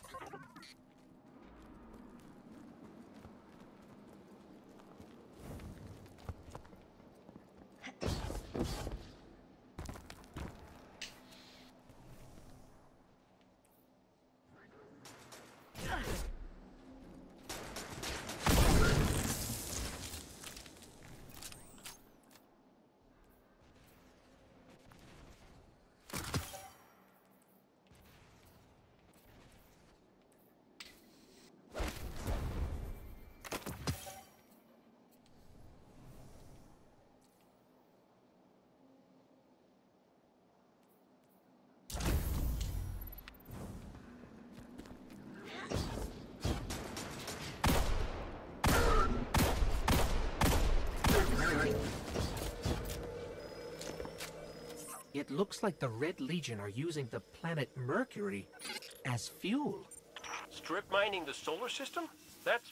Looks like the Red Legion are using the planet Mercury as fuel. Strip mining the solar system? That's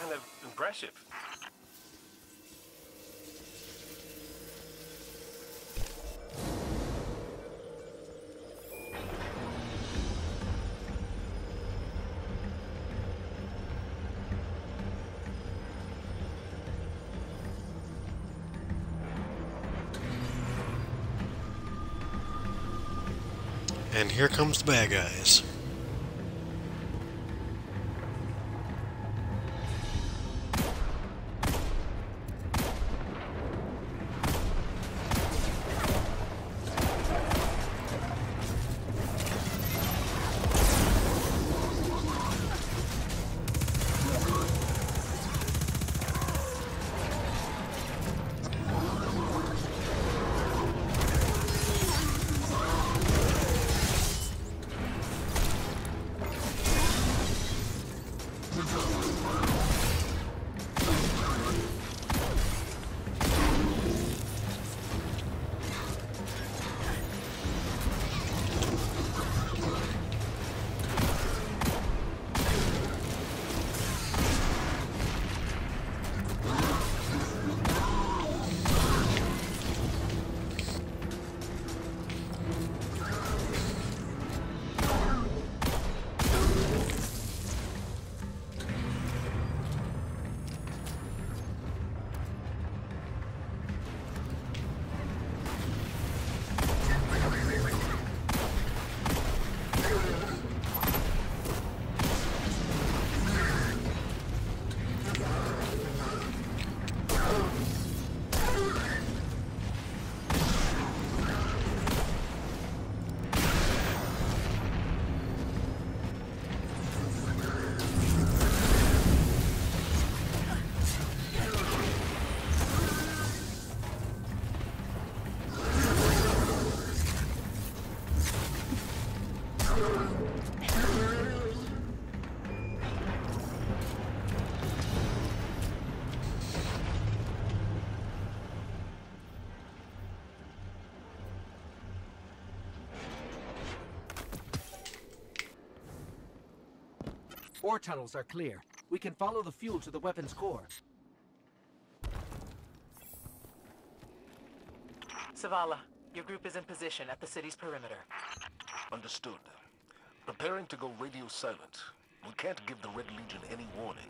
kind of impressive. Here comes the bad guys. Ore tunnels are clear. We can follow the fuel to the weapon's core. Zavala, your group is in position at the city's perimeter. Understood. Preparing to go radio silent. We can't give the Red Legion any warning.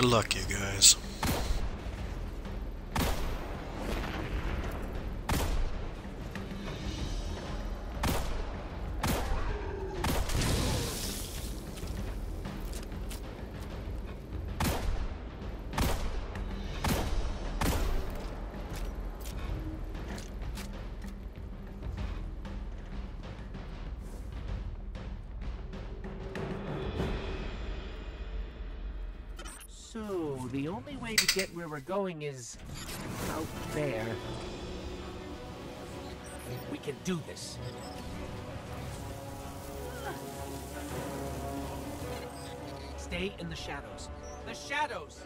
Good luck, you guys. We're going is out there. We can do this. Stay in the shadows. The shadows!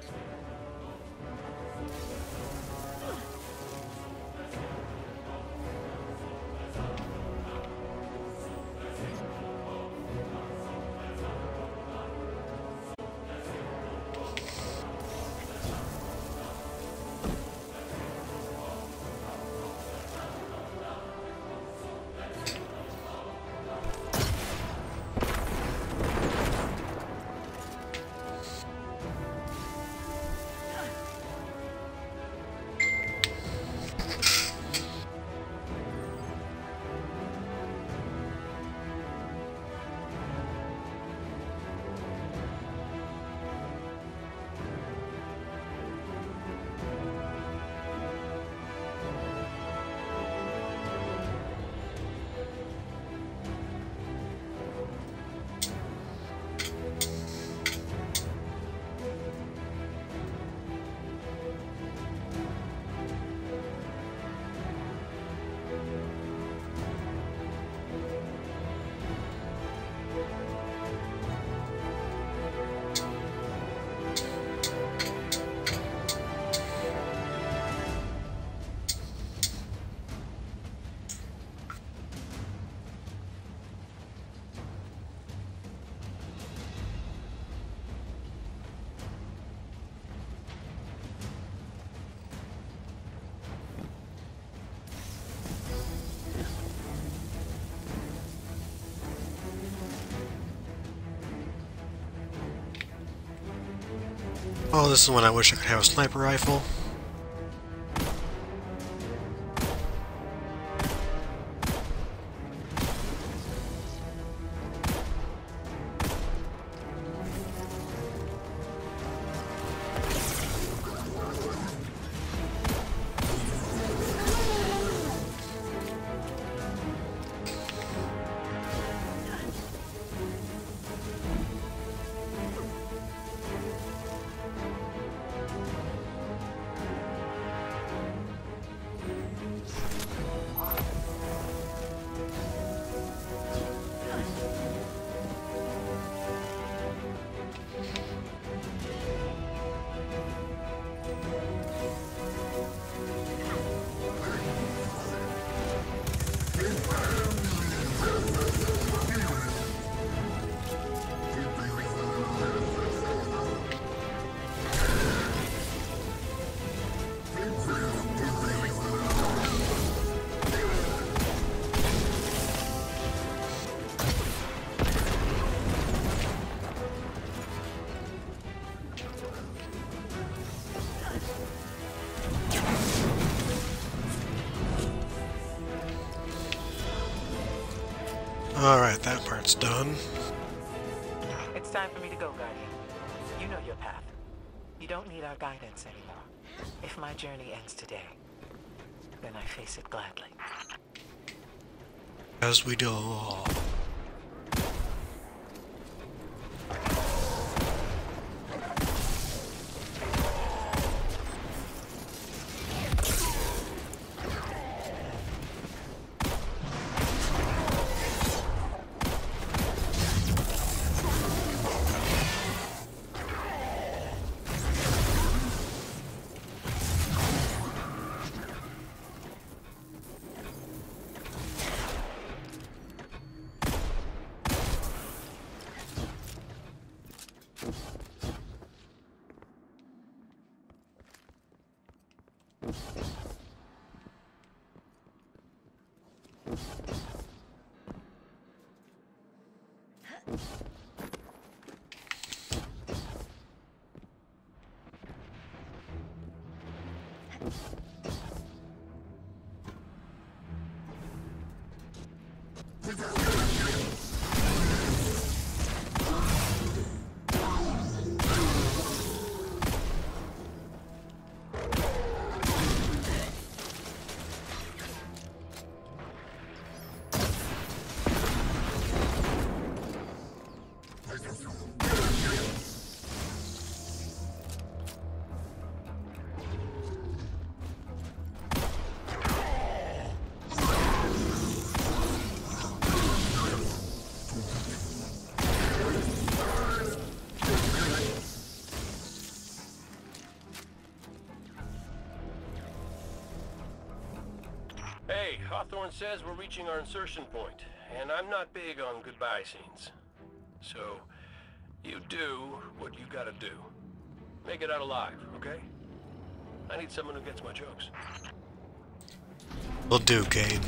Oh, this is when I wish I could have a sniper rifle. Alright, that part's done. It's time for me to go, Guardian. You know your path. You don't need our guidance anymore. If my journey ends today, then I face it gladly. As we do Hawthorne says we're reaching our insertion point, and I'm not big on goodbye scenes. So, you do what you gotta do. Make it out alive, okay? I need someone who gets my jokes. We'll do, Cayde.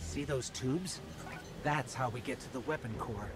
See those tubes? That's how we get to the weapon core.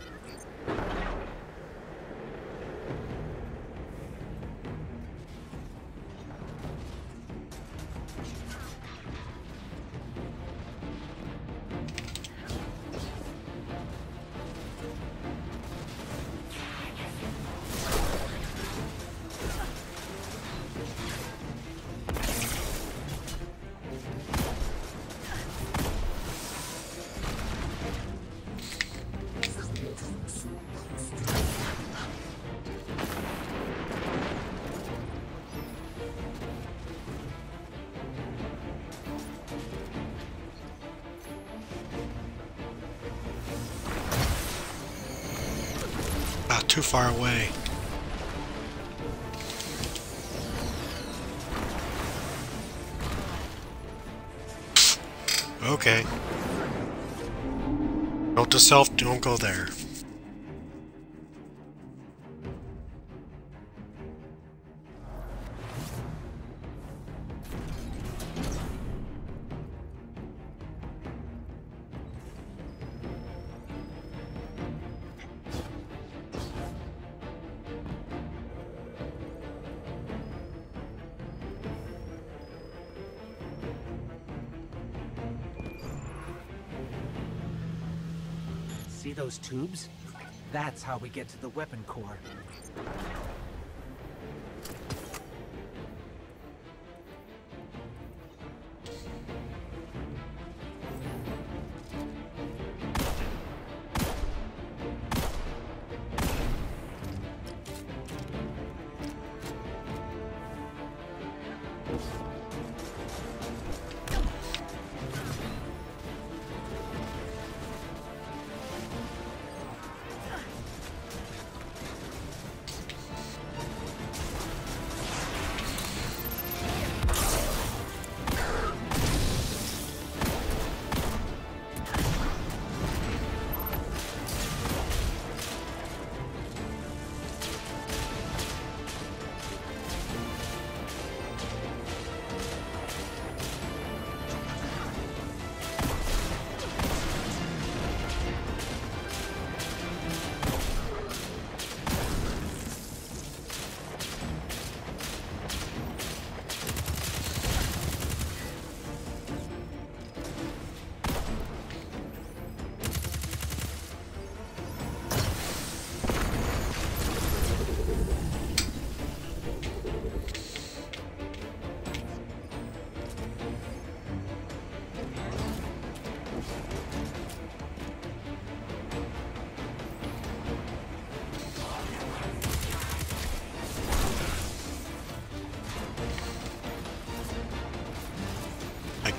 Far away. Okay. Note to self, don't go there. Tubes? That's how we get to the weapon core.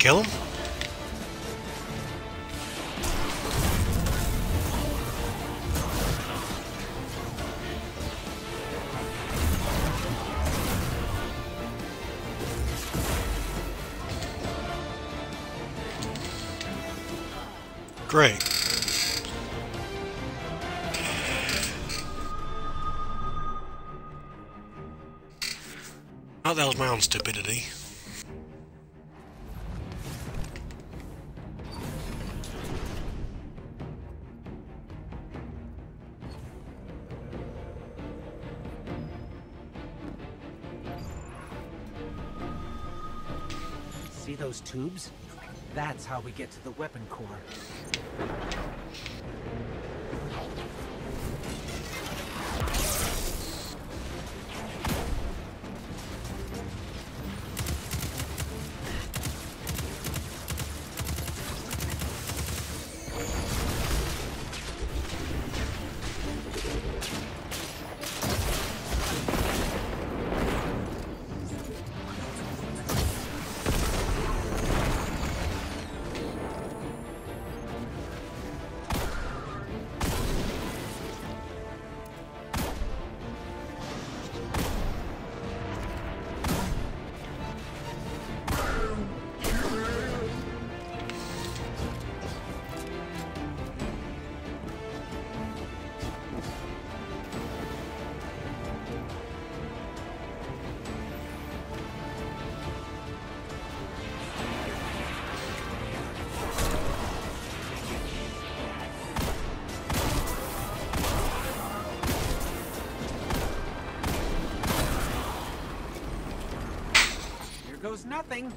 Kill him? Great. Oh, that was my own stupidity. Those tubes? That's how we get to the weapon core. Goes nothing.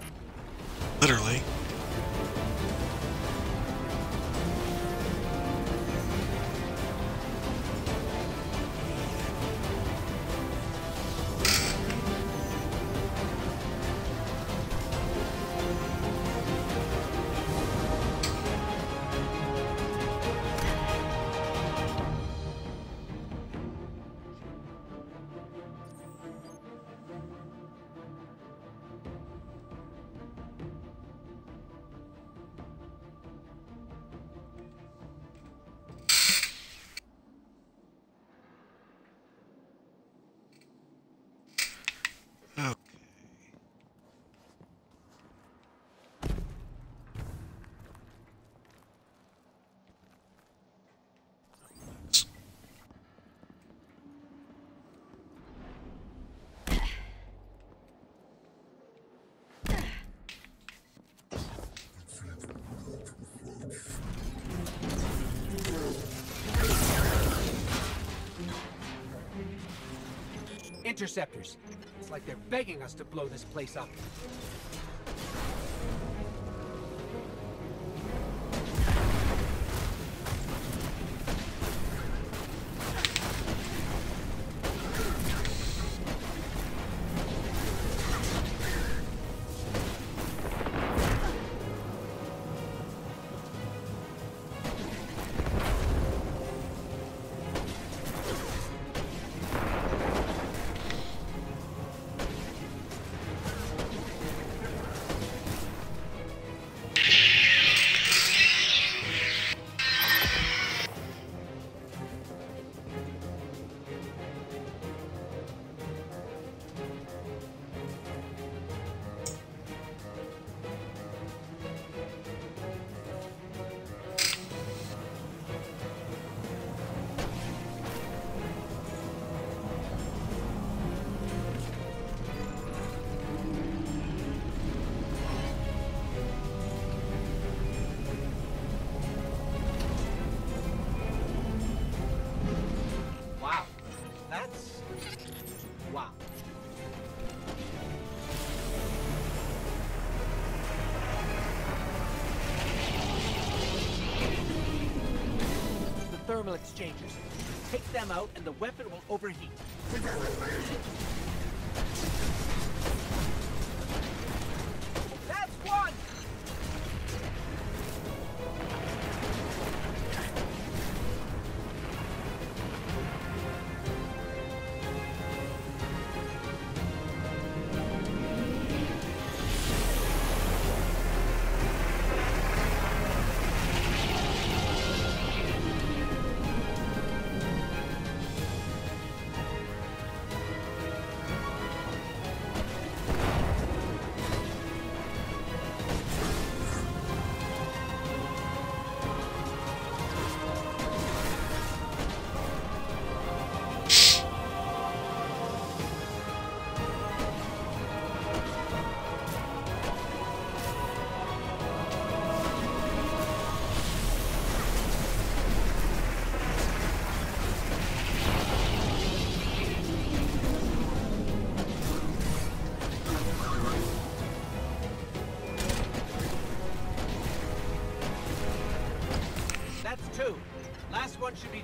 Interceptors. It's like they're begging us to blow this place up. Take them out and the weapon will overheat.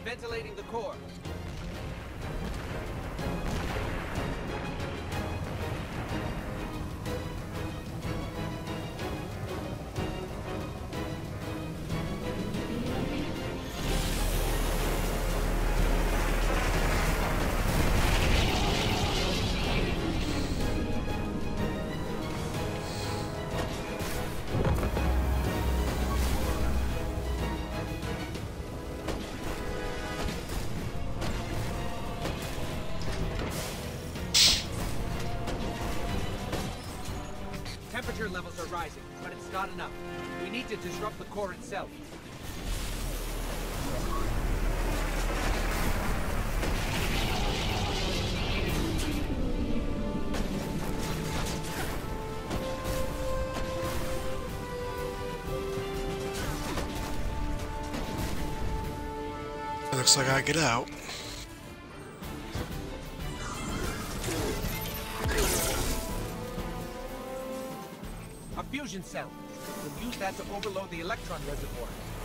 Ventilating the core. Temperature are rising, but it's not enough. We need to disrupt the core itself. Looks like I get out. That to overload the electron reservoir.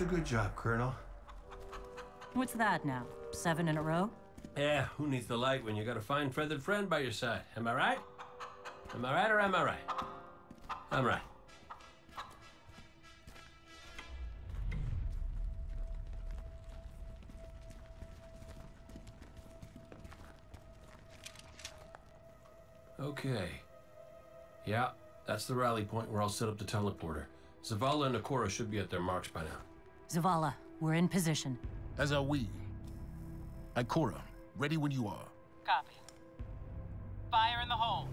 That's a good job, Colonel. What's that now? Seven in a row? Yeah, who needs the light when you got a fine feathered friend by your side? Am I right? Am I right or am I right? I'm right. That's the rally point where I'll set up the teleporter. Zavala and Ikora should be at their marks by now. Zavala, we're in position. As are we. Ikora, ready when you are. Copy. Fire in the hole.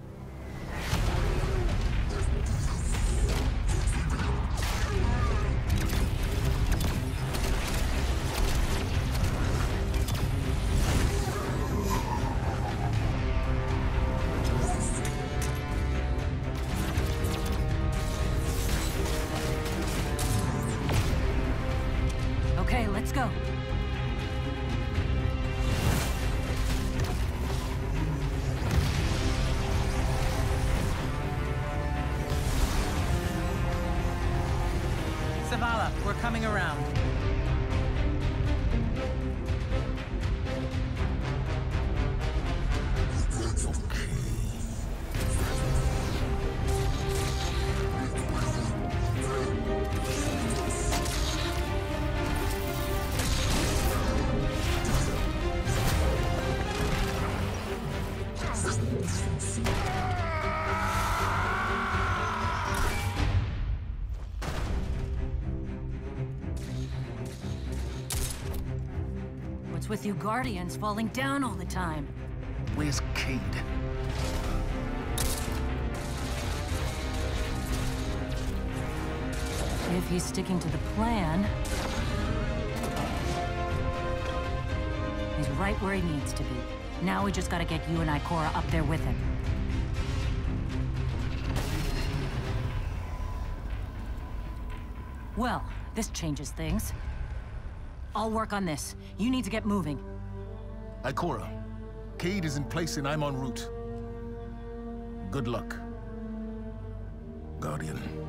What's with you Guardians falling down all the time? Where's Cayde? If he's sticking to the plan... He's right where he needs to be. Now we just gotta get you and Ikora up there with him. Well, this changes things. I'll work on this. You need to get moving. Ikora, Cayde is in place and I'm en route. Good luck, Guardian.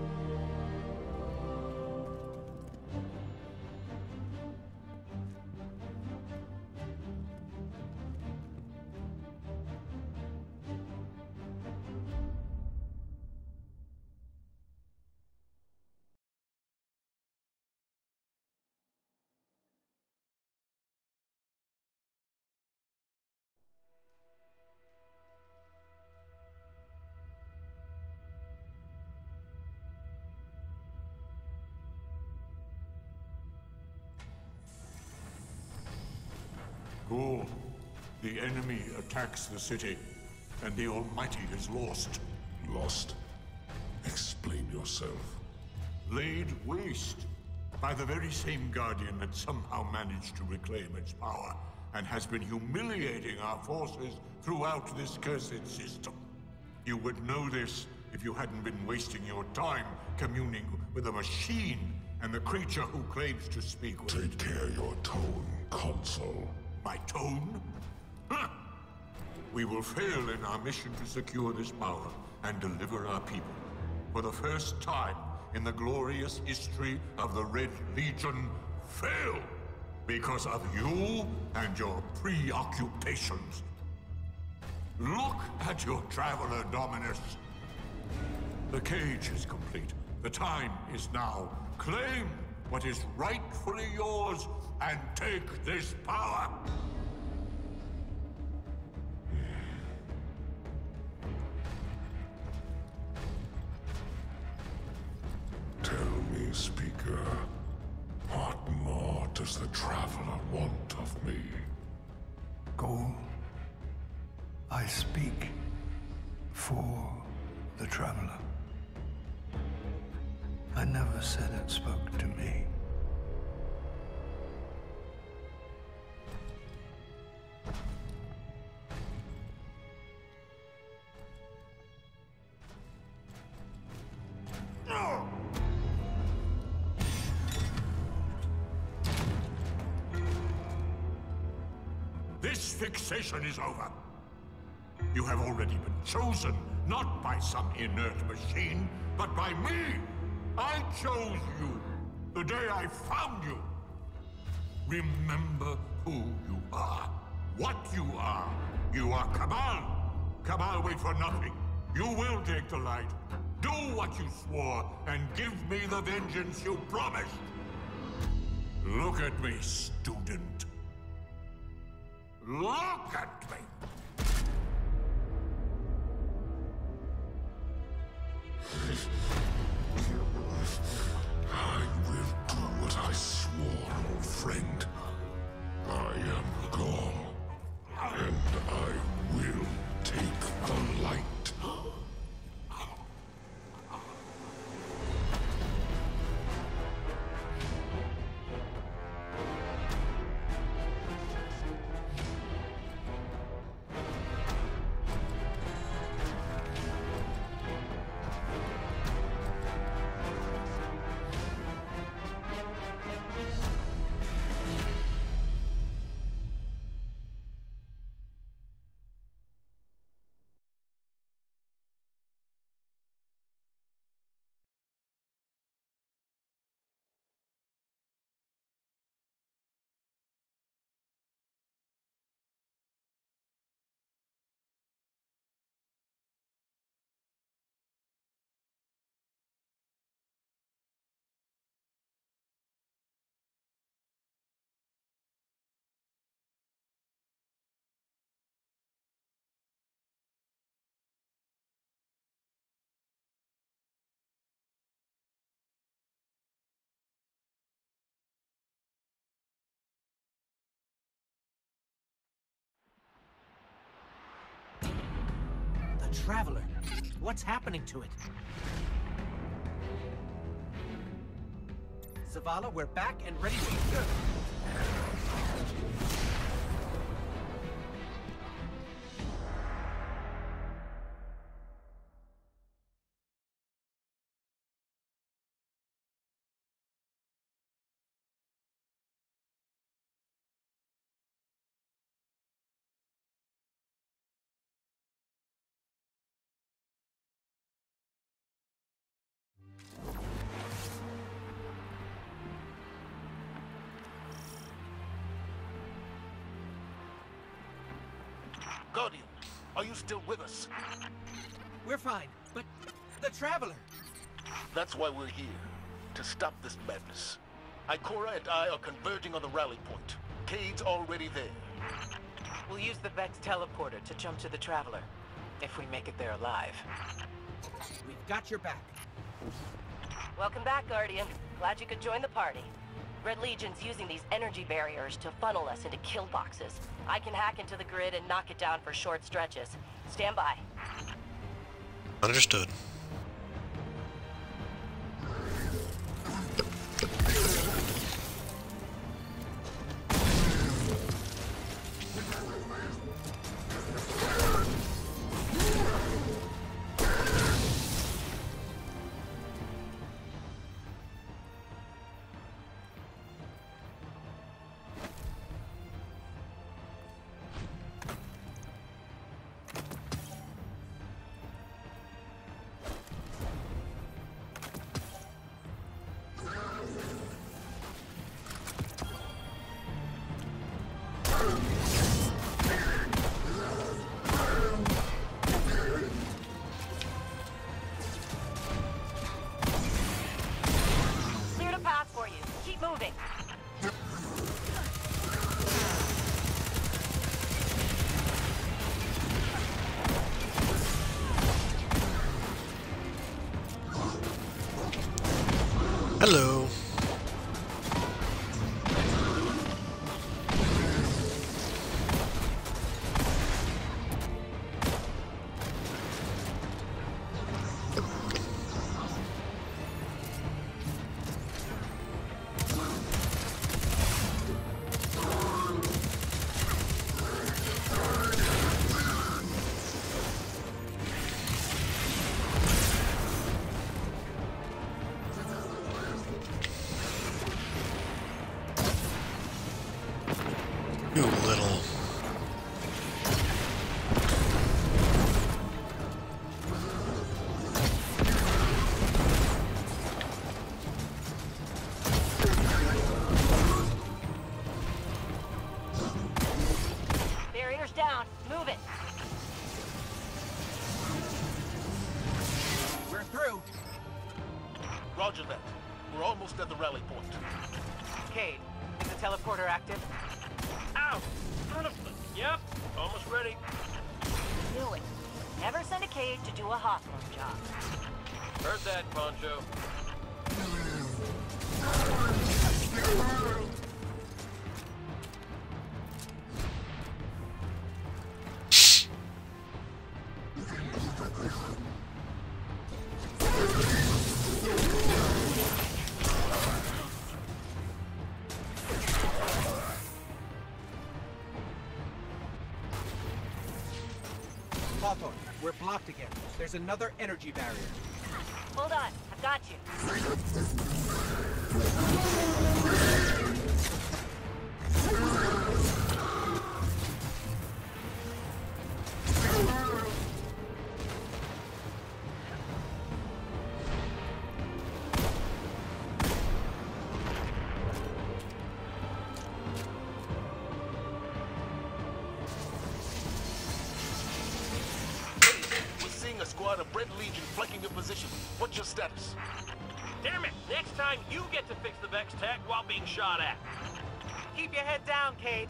Attacks the city, and the Almighty is lost. Lost? Explain yourself. Laid waste by the very same Guardian that somehow managed to reclaim its power, and has been humiliating our forces throughout this cursed system. You would know this if you hadn't been wasting your time communing with a machine and the creature who claims to speak with Take care your tone, Consul. My tone? Huh. We will fail in our mission to secure this power and deliver our people. For the first time in the glorious history of the Red Legion, fail! Because of you and your preoccupations. Look at your Traveler Dominus. The cage is complete. The time is now. Claim what is rightfully yours and take this power. What more does the Traveler want of me? Go. I speak for the Traveler. I never said it spoke to me. Is over. You have already been chosen, not by some inert machine, but by me. I chose you the day I found you. Remember who you are, what you are. You are Cabal. Cabal wait for nothing. You will take the light. Do what you swore, and give me the vengeance you promised. Look at me, student. Look at me! I will do what I swore, old friend. I am Ghaul, and I will Traveler. What's happening to it? Zavala, we're back and ready to Guardian, are you still with us? We're fine, but the Traveler. That's why we're here. To stop this madness. Ikora and I are converging on the rally point. Cayde's already there. We'll use the Vex teleporter to jump to the Traveler. If we make it there alive. We've got your back. Welcome back, Guardian. Glad you could join the party. Red Legion's using these energy barriers to funnel us into kill boxes. I can hack into the grid and knock it down for short stretches. Stand by. Understood. We're blocked again. There's another energy barrier. Being shot at. Keep your head down, Cayde.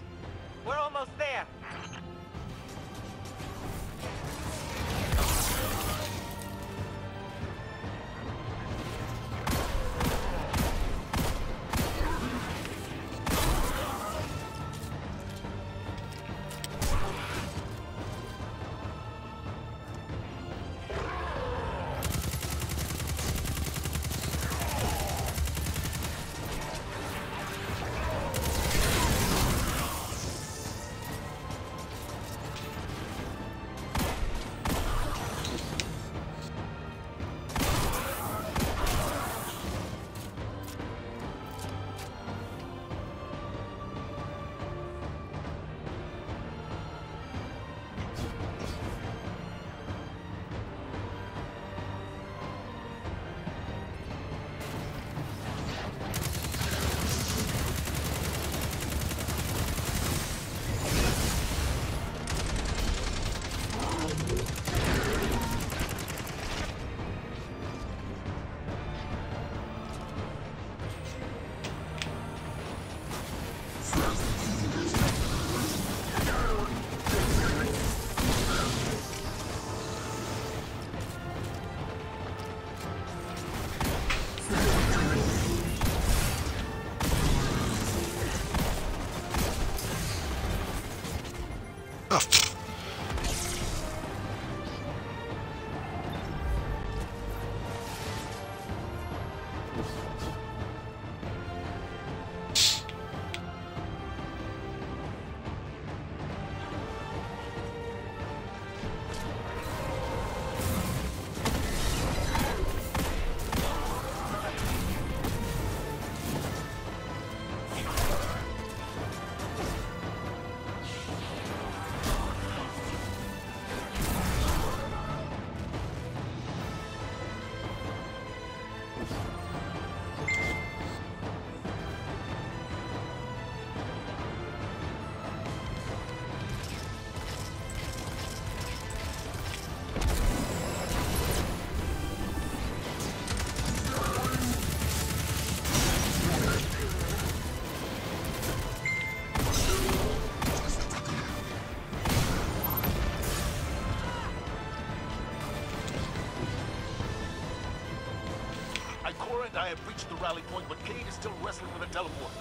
Rally point, but Cayde is still wrestling with a teleport.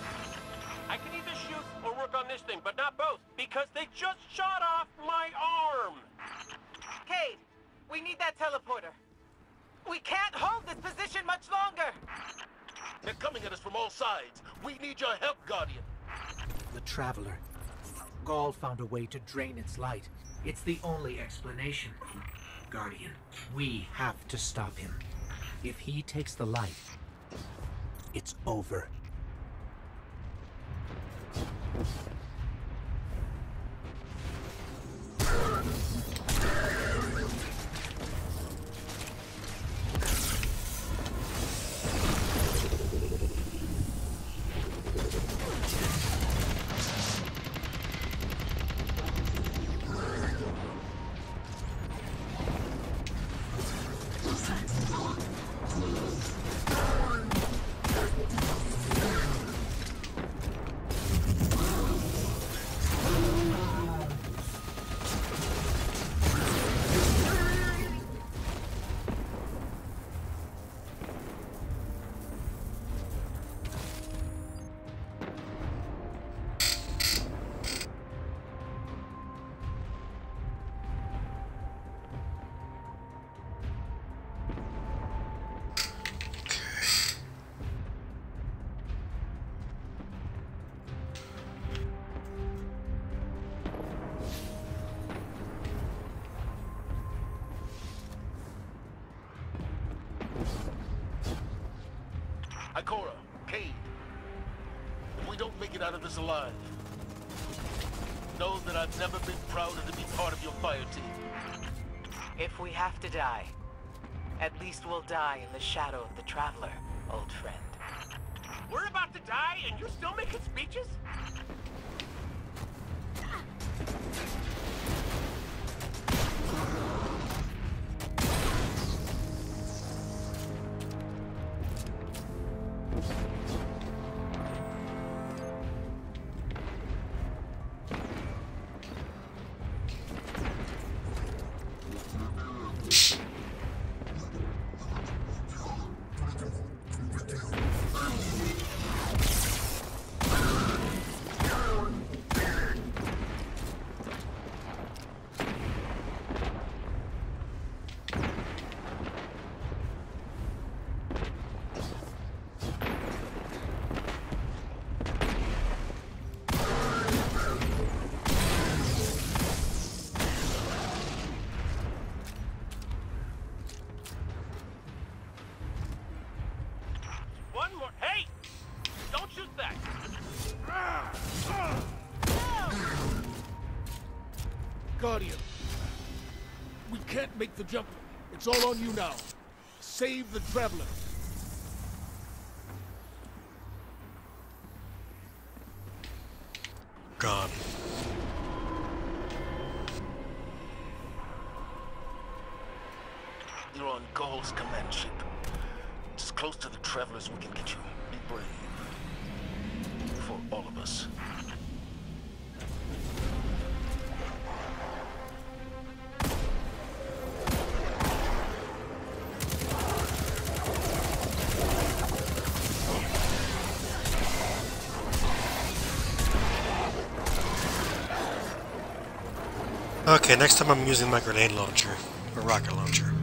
I can either shoot or work on this thing, but not both, because they just shot off my arm! Cayde, we need that teleporter. We can't hold this position much longer. They're coming at us from all sides. We need your help, Guardian. The Traveler. Ghaul found a way to drain its light. It's the only explanation. Guardian, we have to stop him. If he takes the light, it's over. Have to die, at least we'll die in the shadow of the Traveler, old friend. We're about to die, and you're still making speeches? Make the jump. It's all on you now. Save the Traveler. gone. Okay, next time I'm using my grenade launcher, or rocket launcher.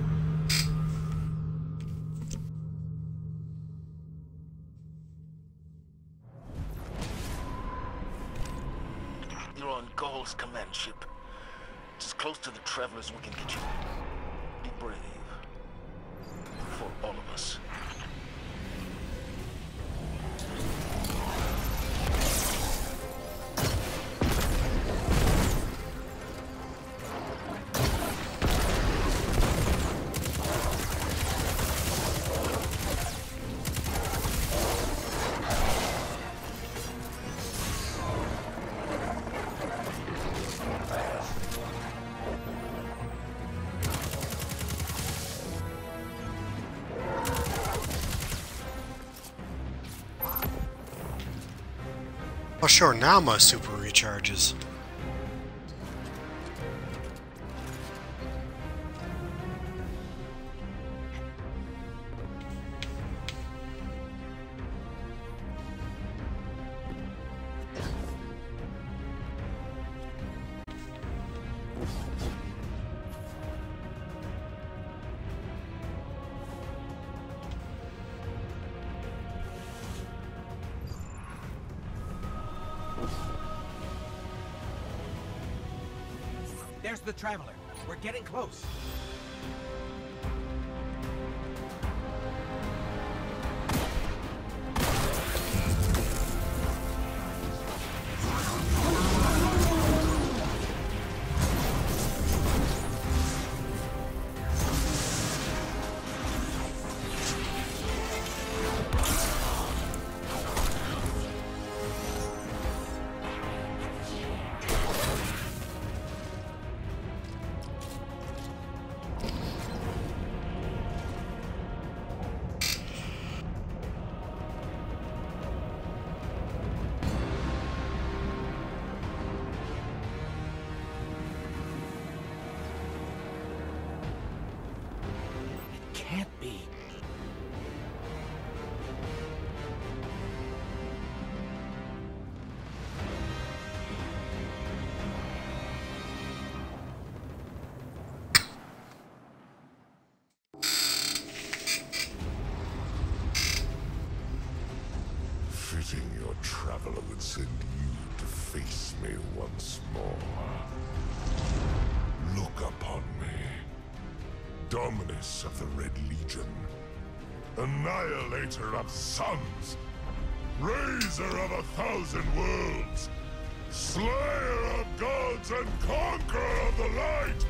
You're on Ghaul's command ship. It's as close to the travelers we can get you. Sure, now my super recharges. Traveler. We're getting close. Annihilator of suns. Raiser of a thousand worlds. Slayer of gods and conqueror of the light.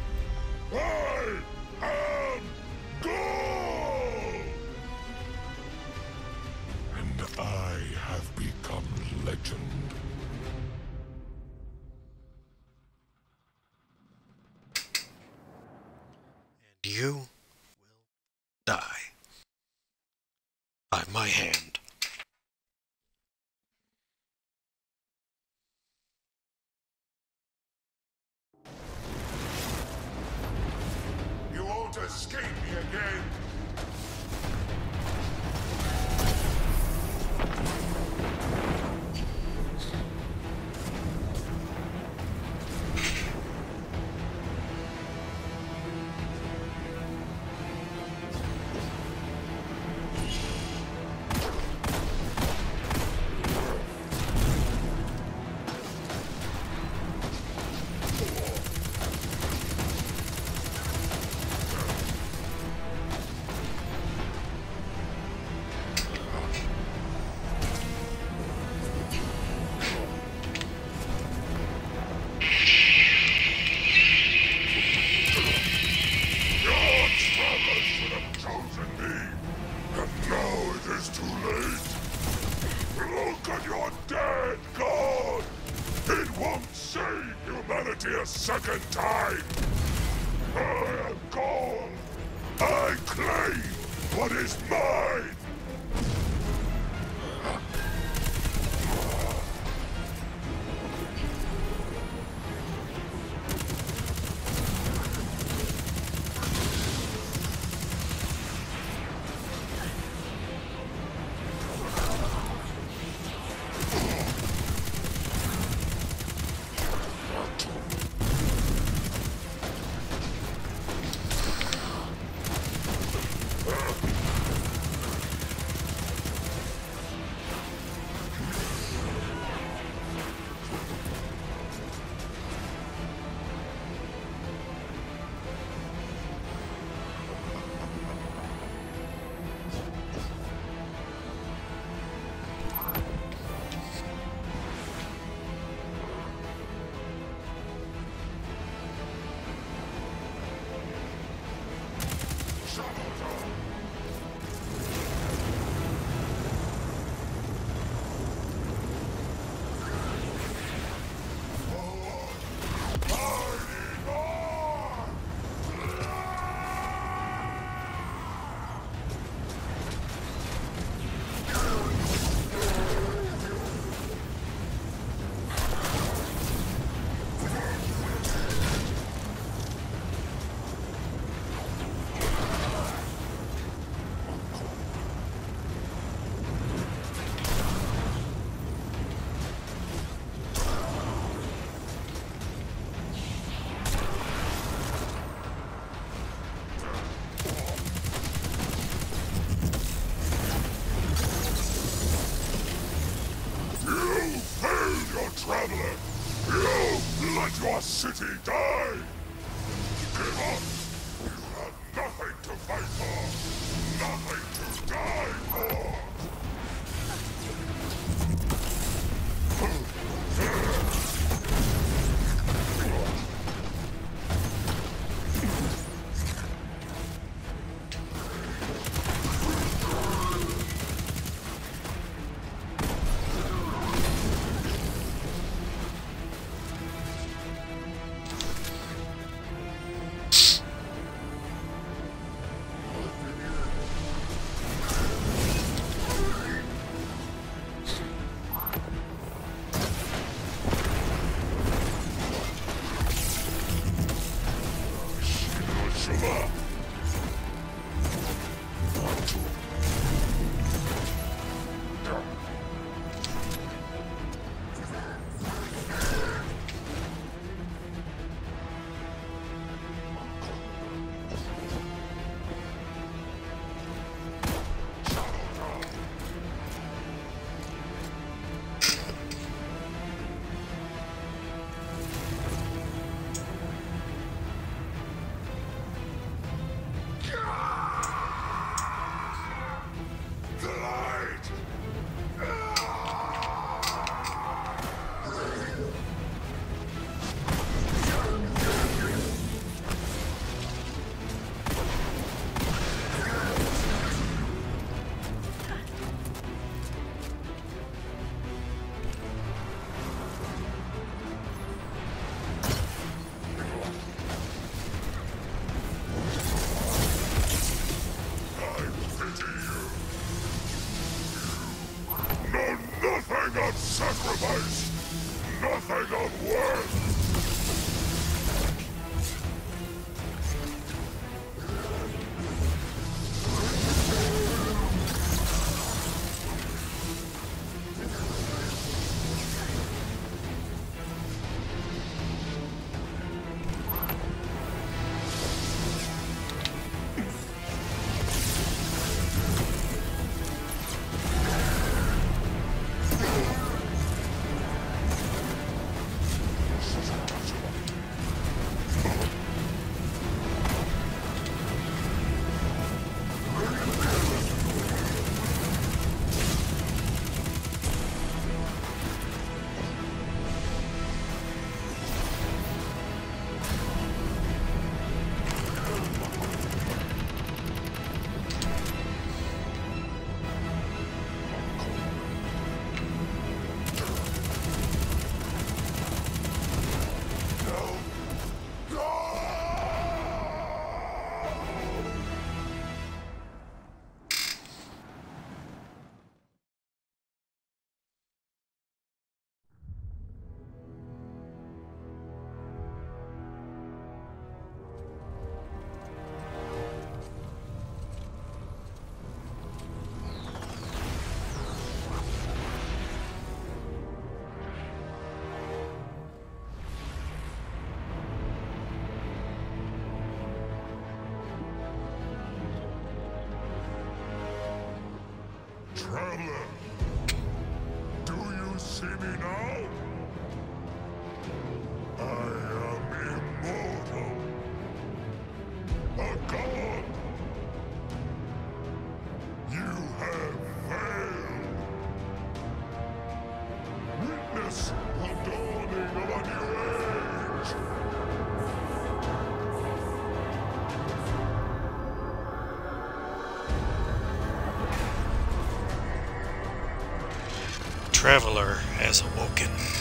Traveler has awoken.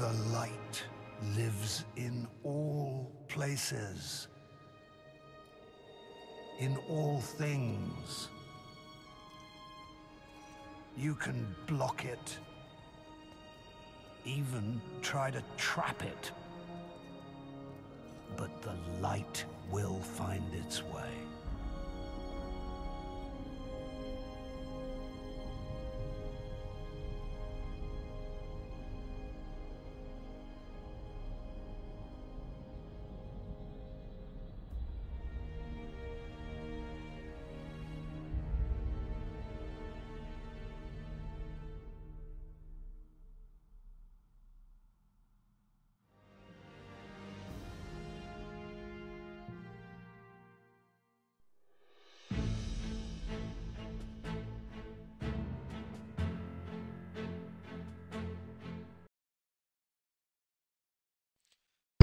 The light lives in all places. In all things. You can block it. Even try to trap it. But the light will find its way.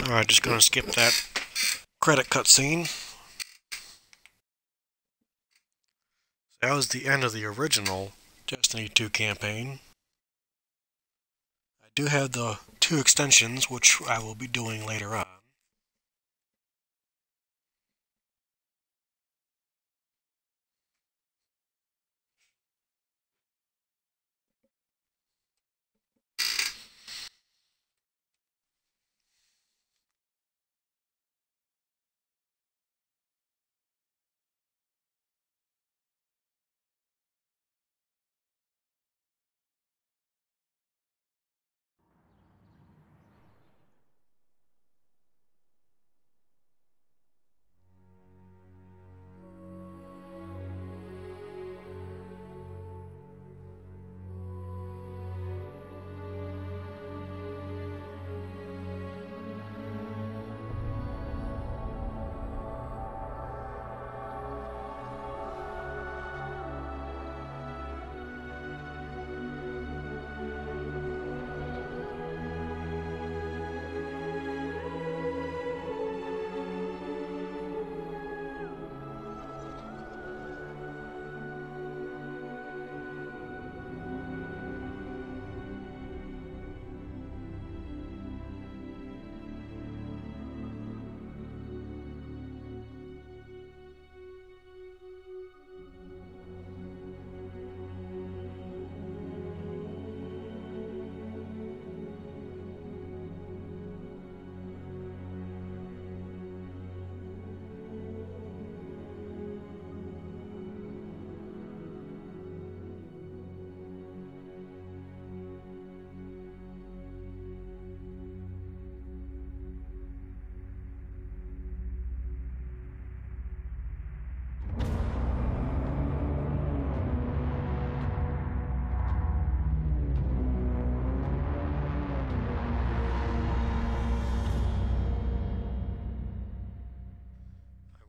Alright, just gonna skip that credit cutscene. That was the end of the original Destiny 2 campaign. I do have the two extensions, which I will be doing later on.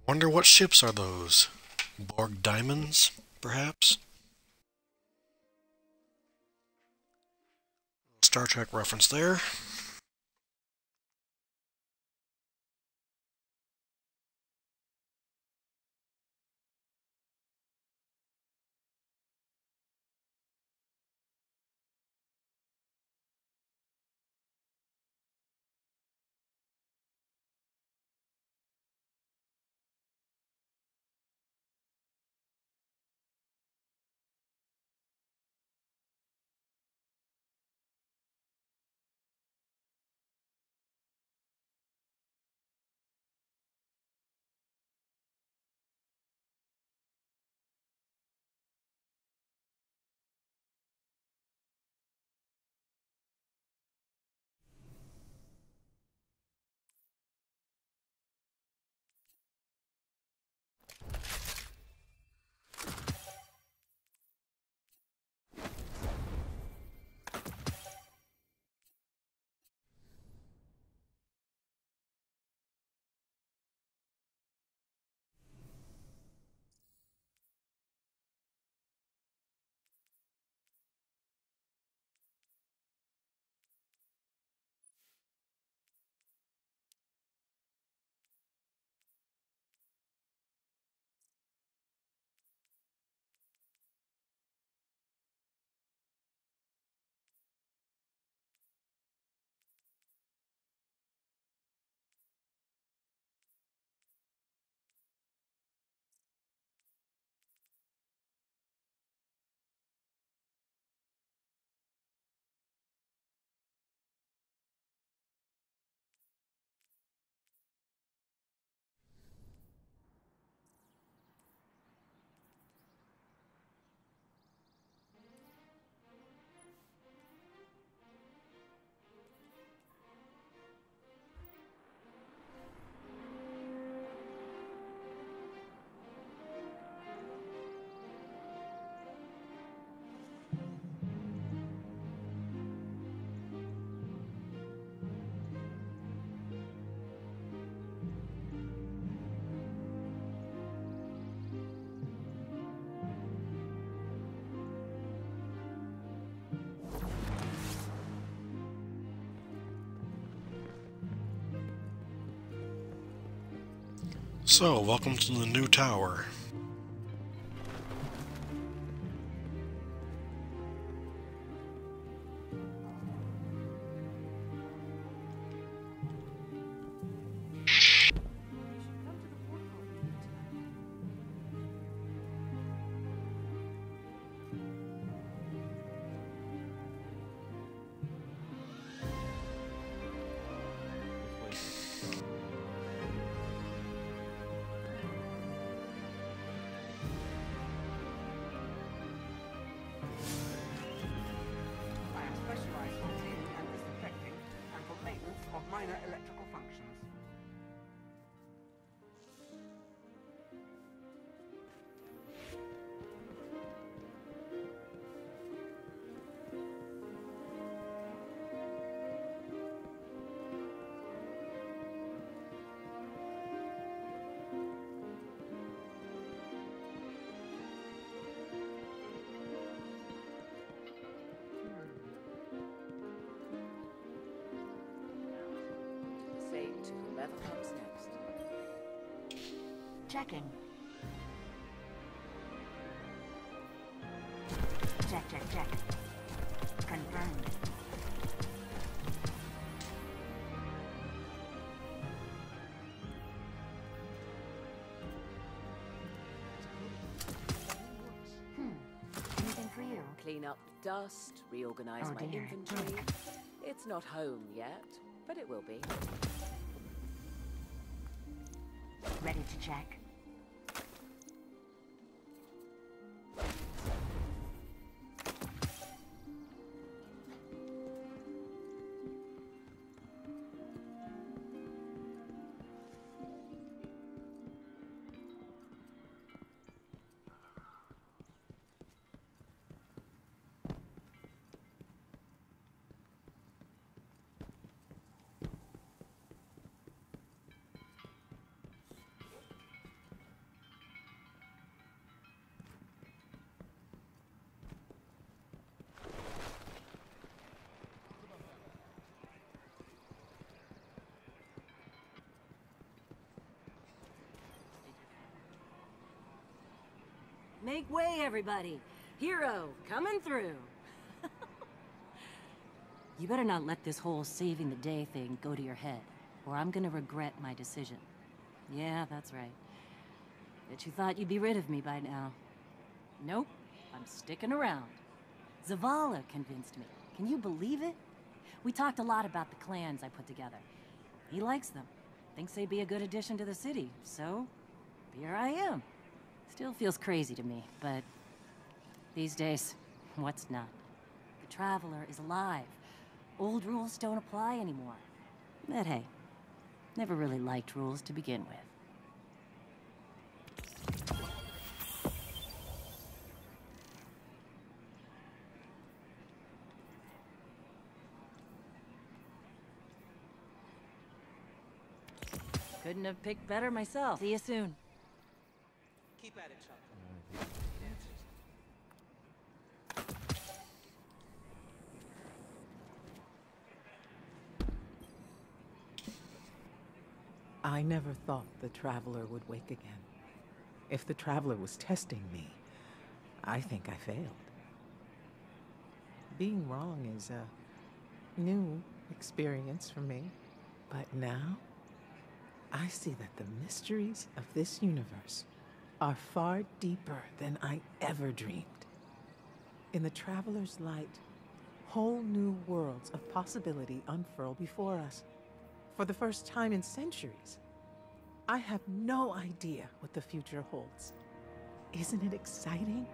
Wonder what ships are those? Borg Diamonds, perhaps? Star Trek reference there. So, welcome to the new tower. To whomever comes next. Checking. Check, check, check. Confirmed. Hmm. Anything for you? Clean up the dust, reorganize Oh, my inventory. It's not home yet, but it will be. Ready to check. Make way, everybody. Hero, coming through. [laughs] you better not let this whole saving the day thing go to your head, or I'm gonna regret my decision. Yeah, that's right. Bet you thought you'd be rid of me by now. Nope, I'm sticking around. Zavala convinced me. Can you believe it? We talked a lot about the clans I put together. He likes them. Thinks they'd be a good addition to the city, so here I am. Still feels crazy to me, but these days, what's not? The Traveler is alive. Old rules don't apply anymore. But hey, never really liked rules to begin with. Couldn't have picked better myself. See you soon. Keep at it, Chuck. I never thought the Traveler would wake again. If the Traveler was testing me, I think I failed. Being wrong is a new experience for me. But now, I see that the mysteries of this universe are far deeper than I ever dreamed. In the Traveler's light, whole new worlds of possibility unfurl before us. For the first time in centuries, I have no idea what the future holds. Isn't it exciting?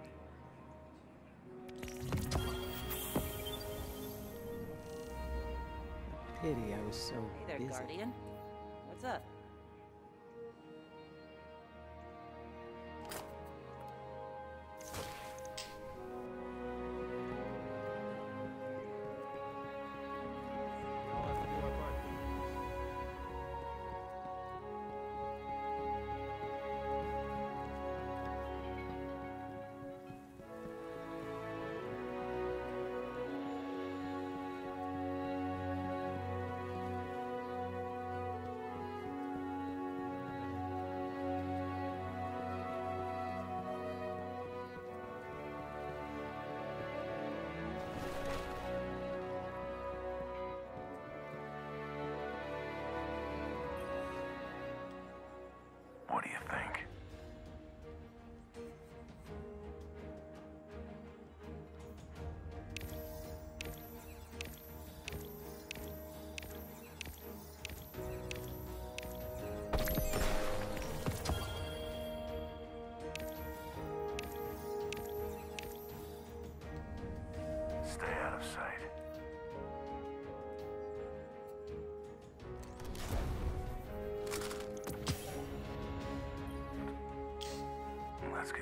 Pity I was so Hey there, busy. Guardian. What's up?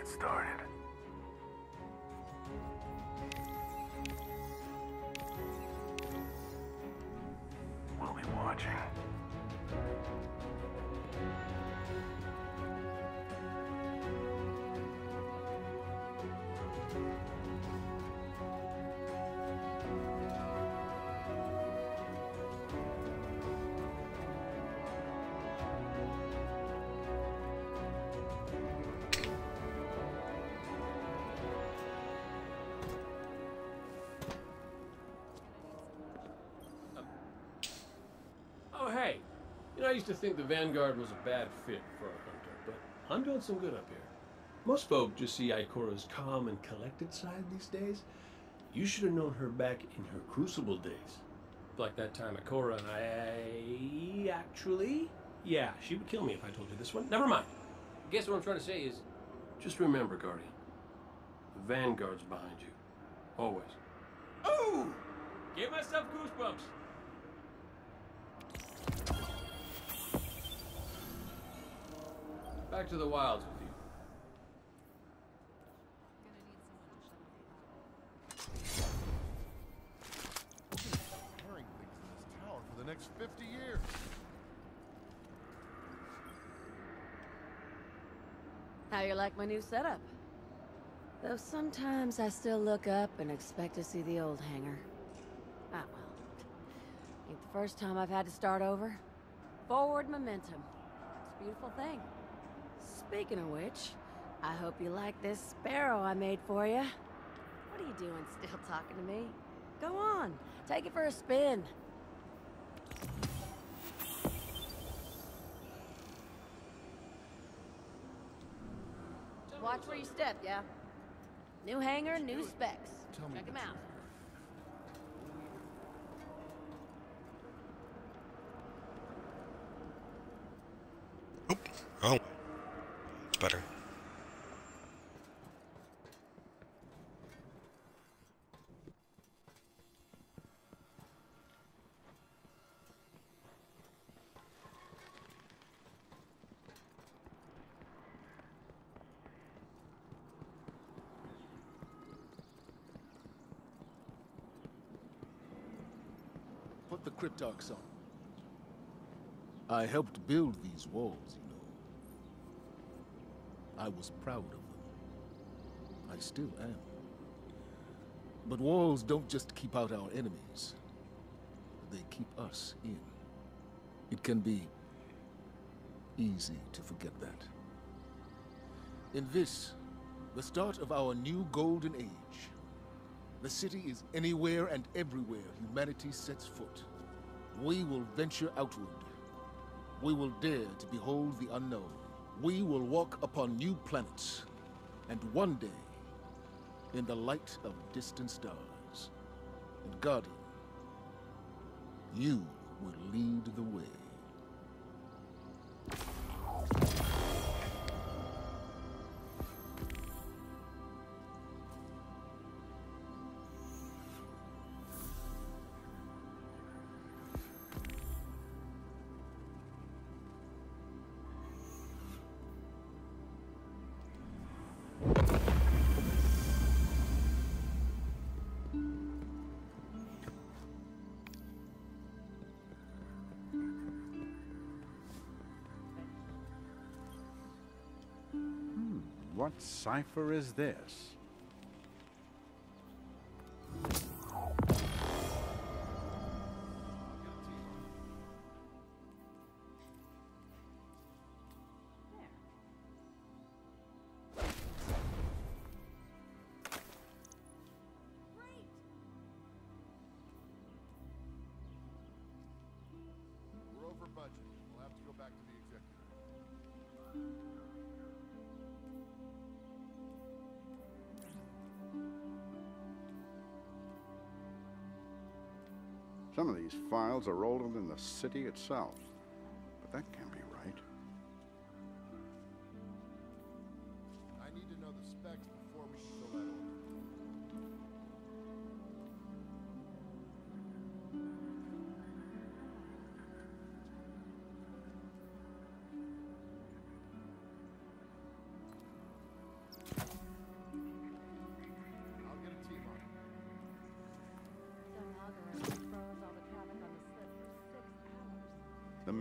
Get started. You know, I used to think the Vanguard was a bad fit for a hunter, but I'm doing some good up here. Most folk just see Ikora's calm and collected side these days. You should have known her back in her crucible days. Like that time Ikora and I... Actually? Yeah, she would kill me if I told you this one. Never mind. Guess what I'm trying to say is... Just remember, Guardian. The Vanguard's behind you. Always. Oh! Gave myself goosebumps. Back to the wilds with you. Things in this tower for the next 50 years. How you like my new setup? Though sometimes I still look up and expect to see the old hangar. Ah well. Ain't the first time I've had to start over. Forward momentum. It's a beautiful thing. Speaking of which, I hope you like this sparrow I made for you. What are you doing still talking to me? Go on, take it for a spin. Watch where you step, yeah? New hangar, new specs. Check them out. Oh. Better. Put the cryptarchs on. I helped build these walls, you know. I was proud of them. I still am. But walls don't just keep out our enemies. They keep us in. It can be easy to forget that. In this, the start of our new golden age, the city is anywhere and everywhere humanity sets foot. We will venture outward. We will dare to behold the unknown. We will walk upon new planets. And one day, in the light of distant stars, and Guardian, you will lead the way. What cipher is this? These files are older than the city itself.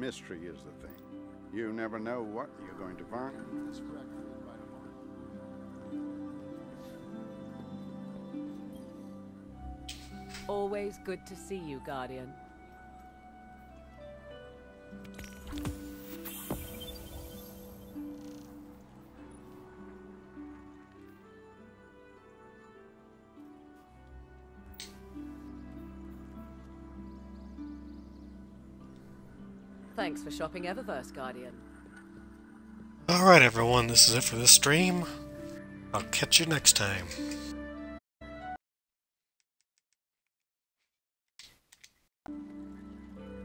Mystery is the thing. You never know what you're going to find. Always good to see you, Guardian. Thanks for shopping Eververse, Guardian. Alright everyone, this is it for this stream. I'll catch you next time.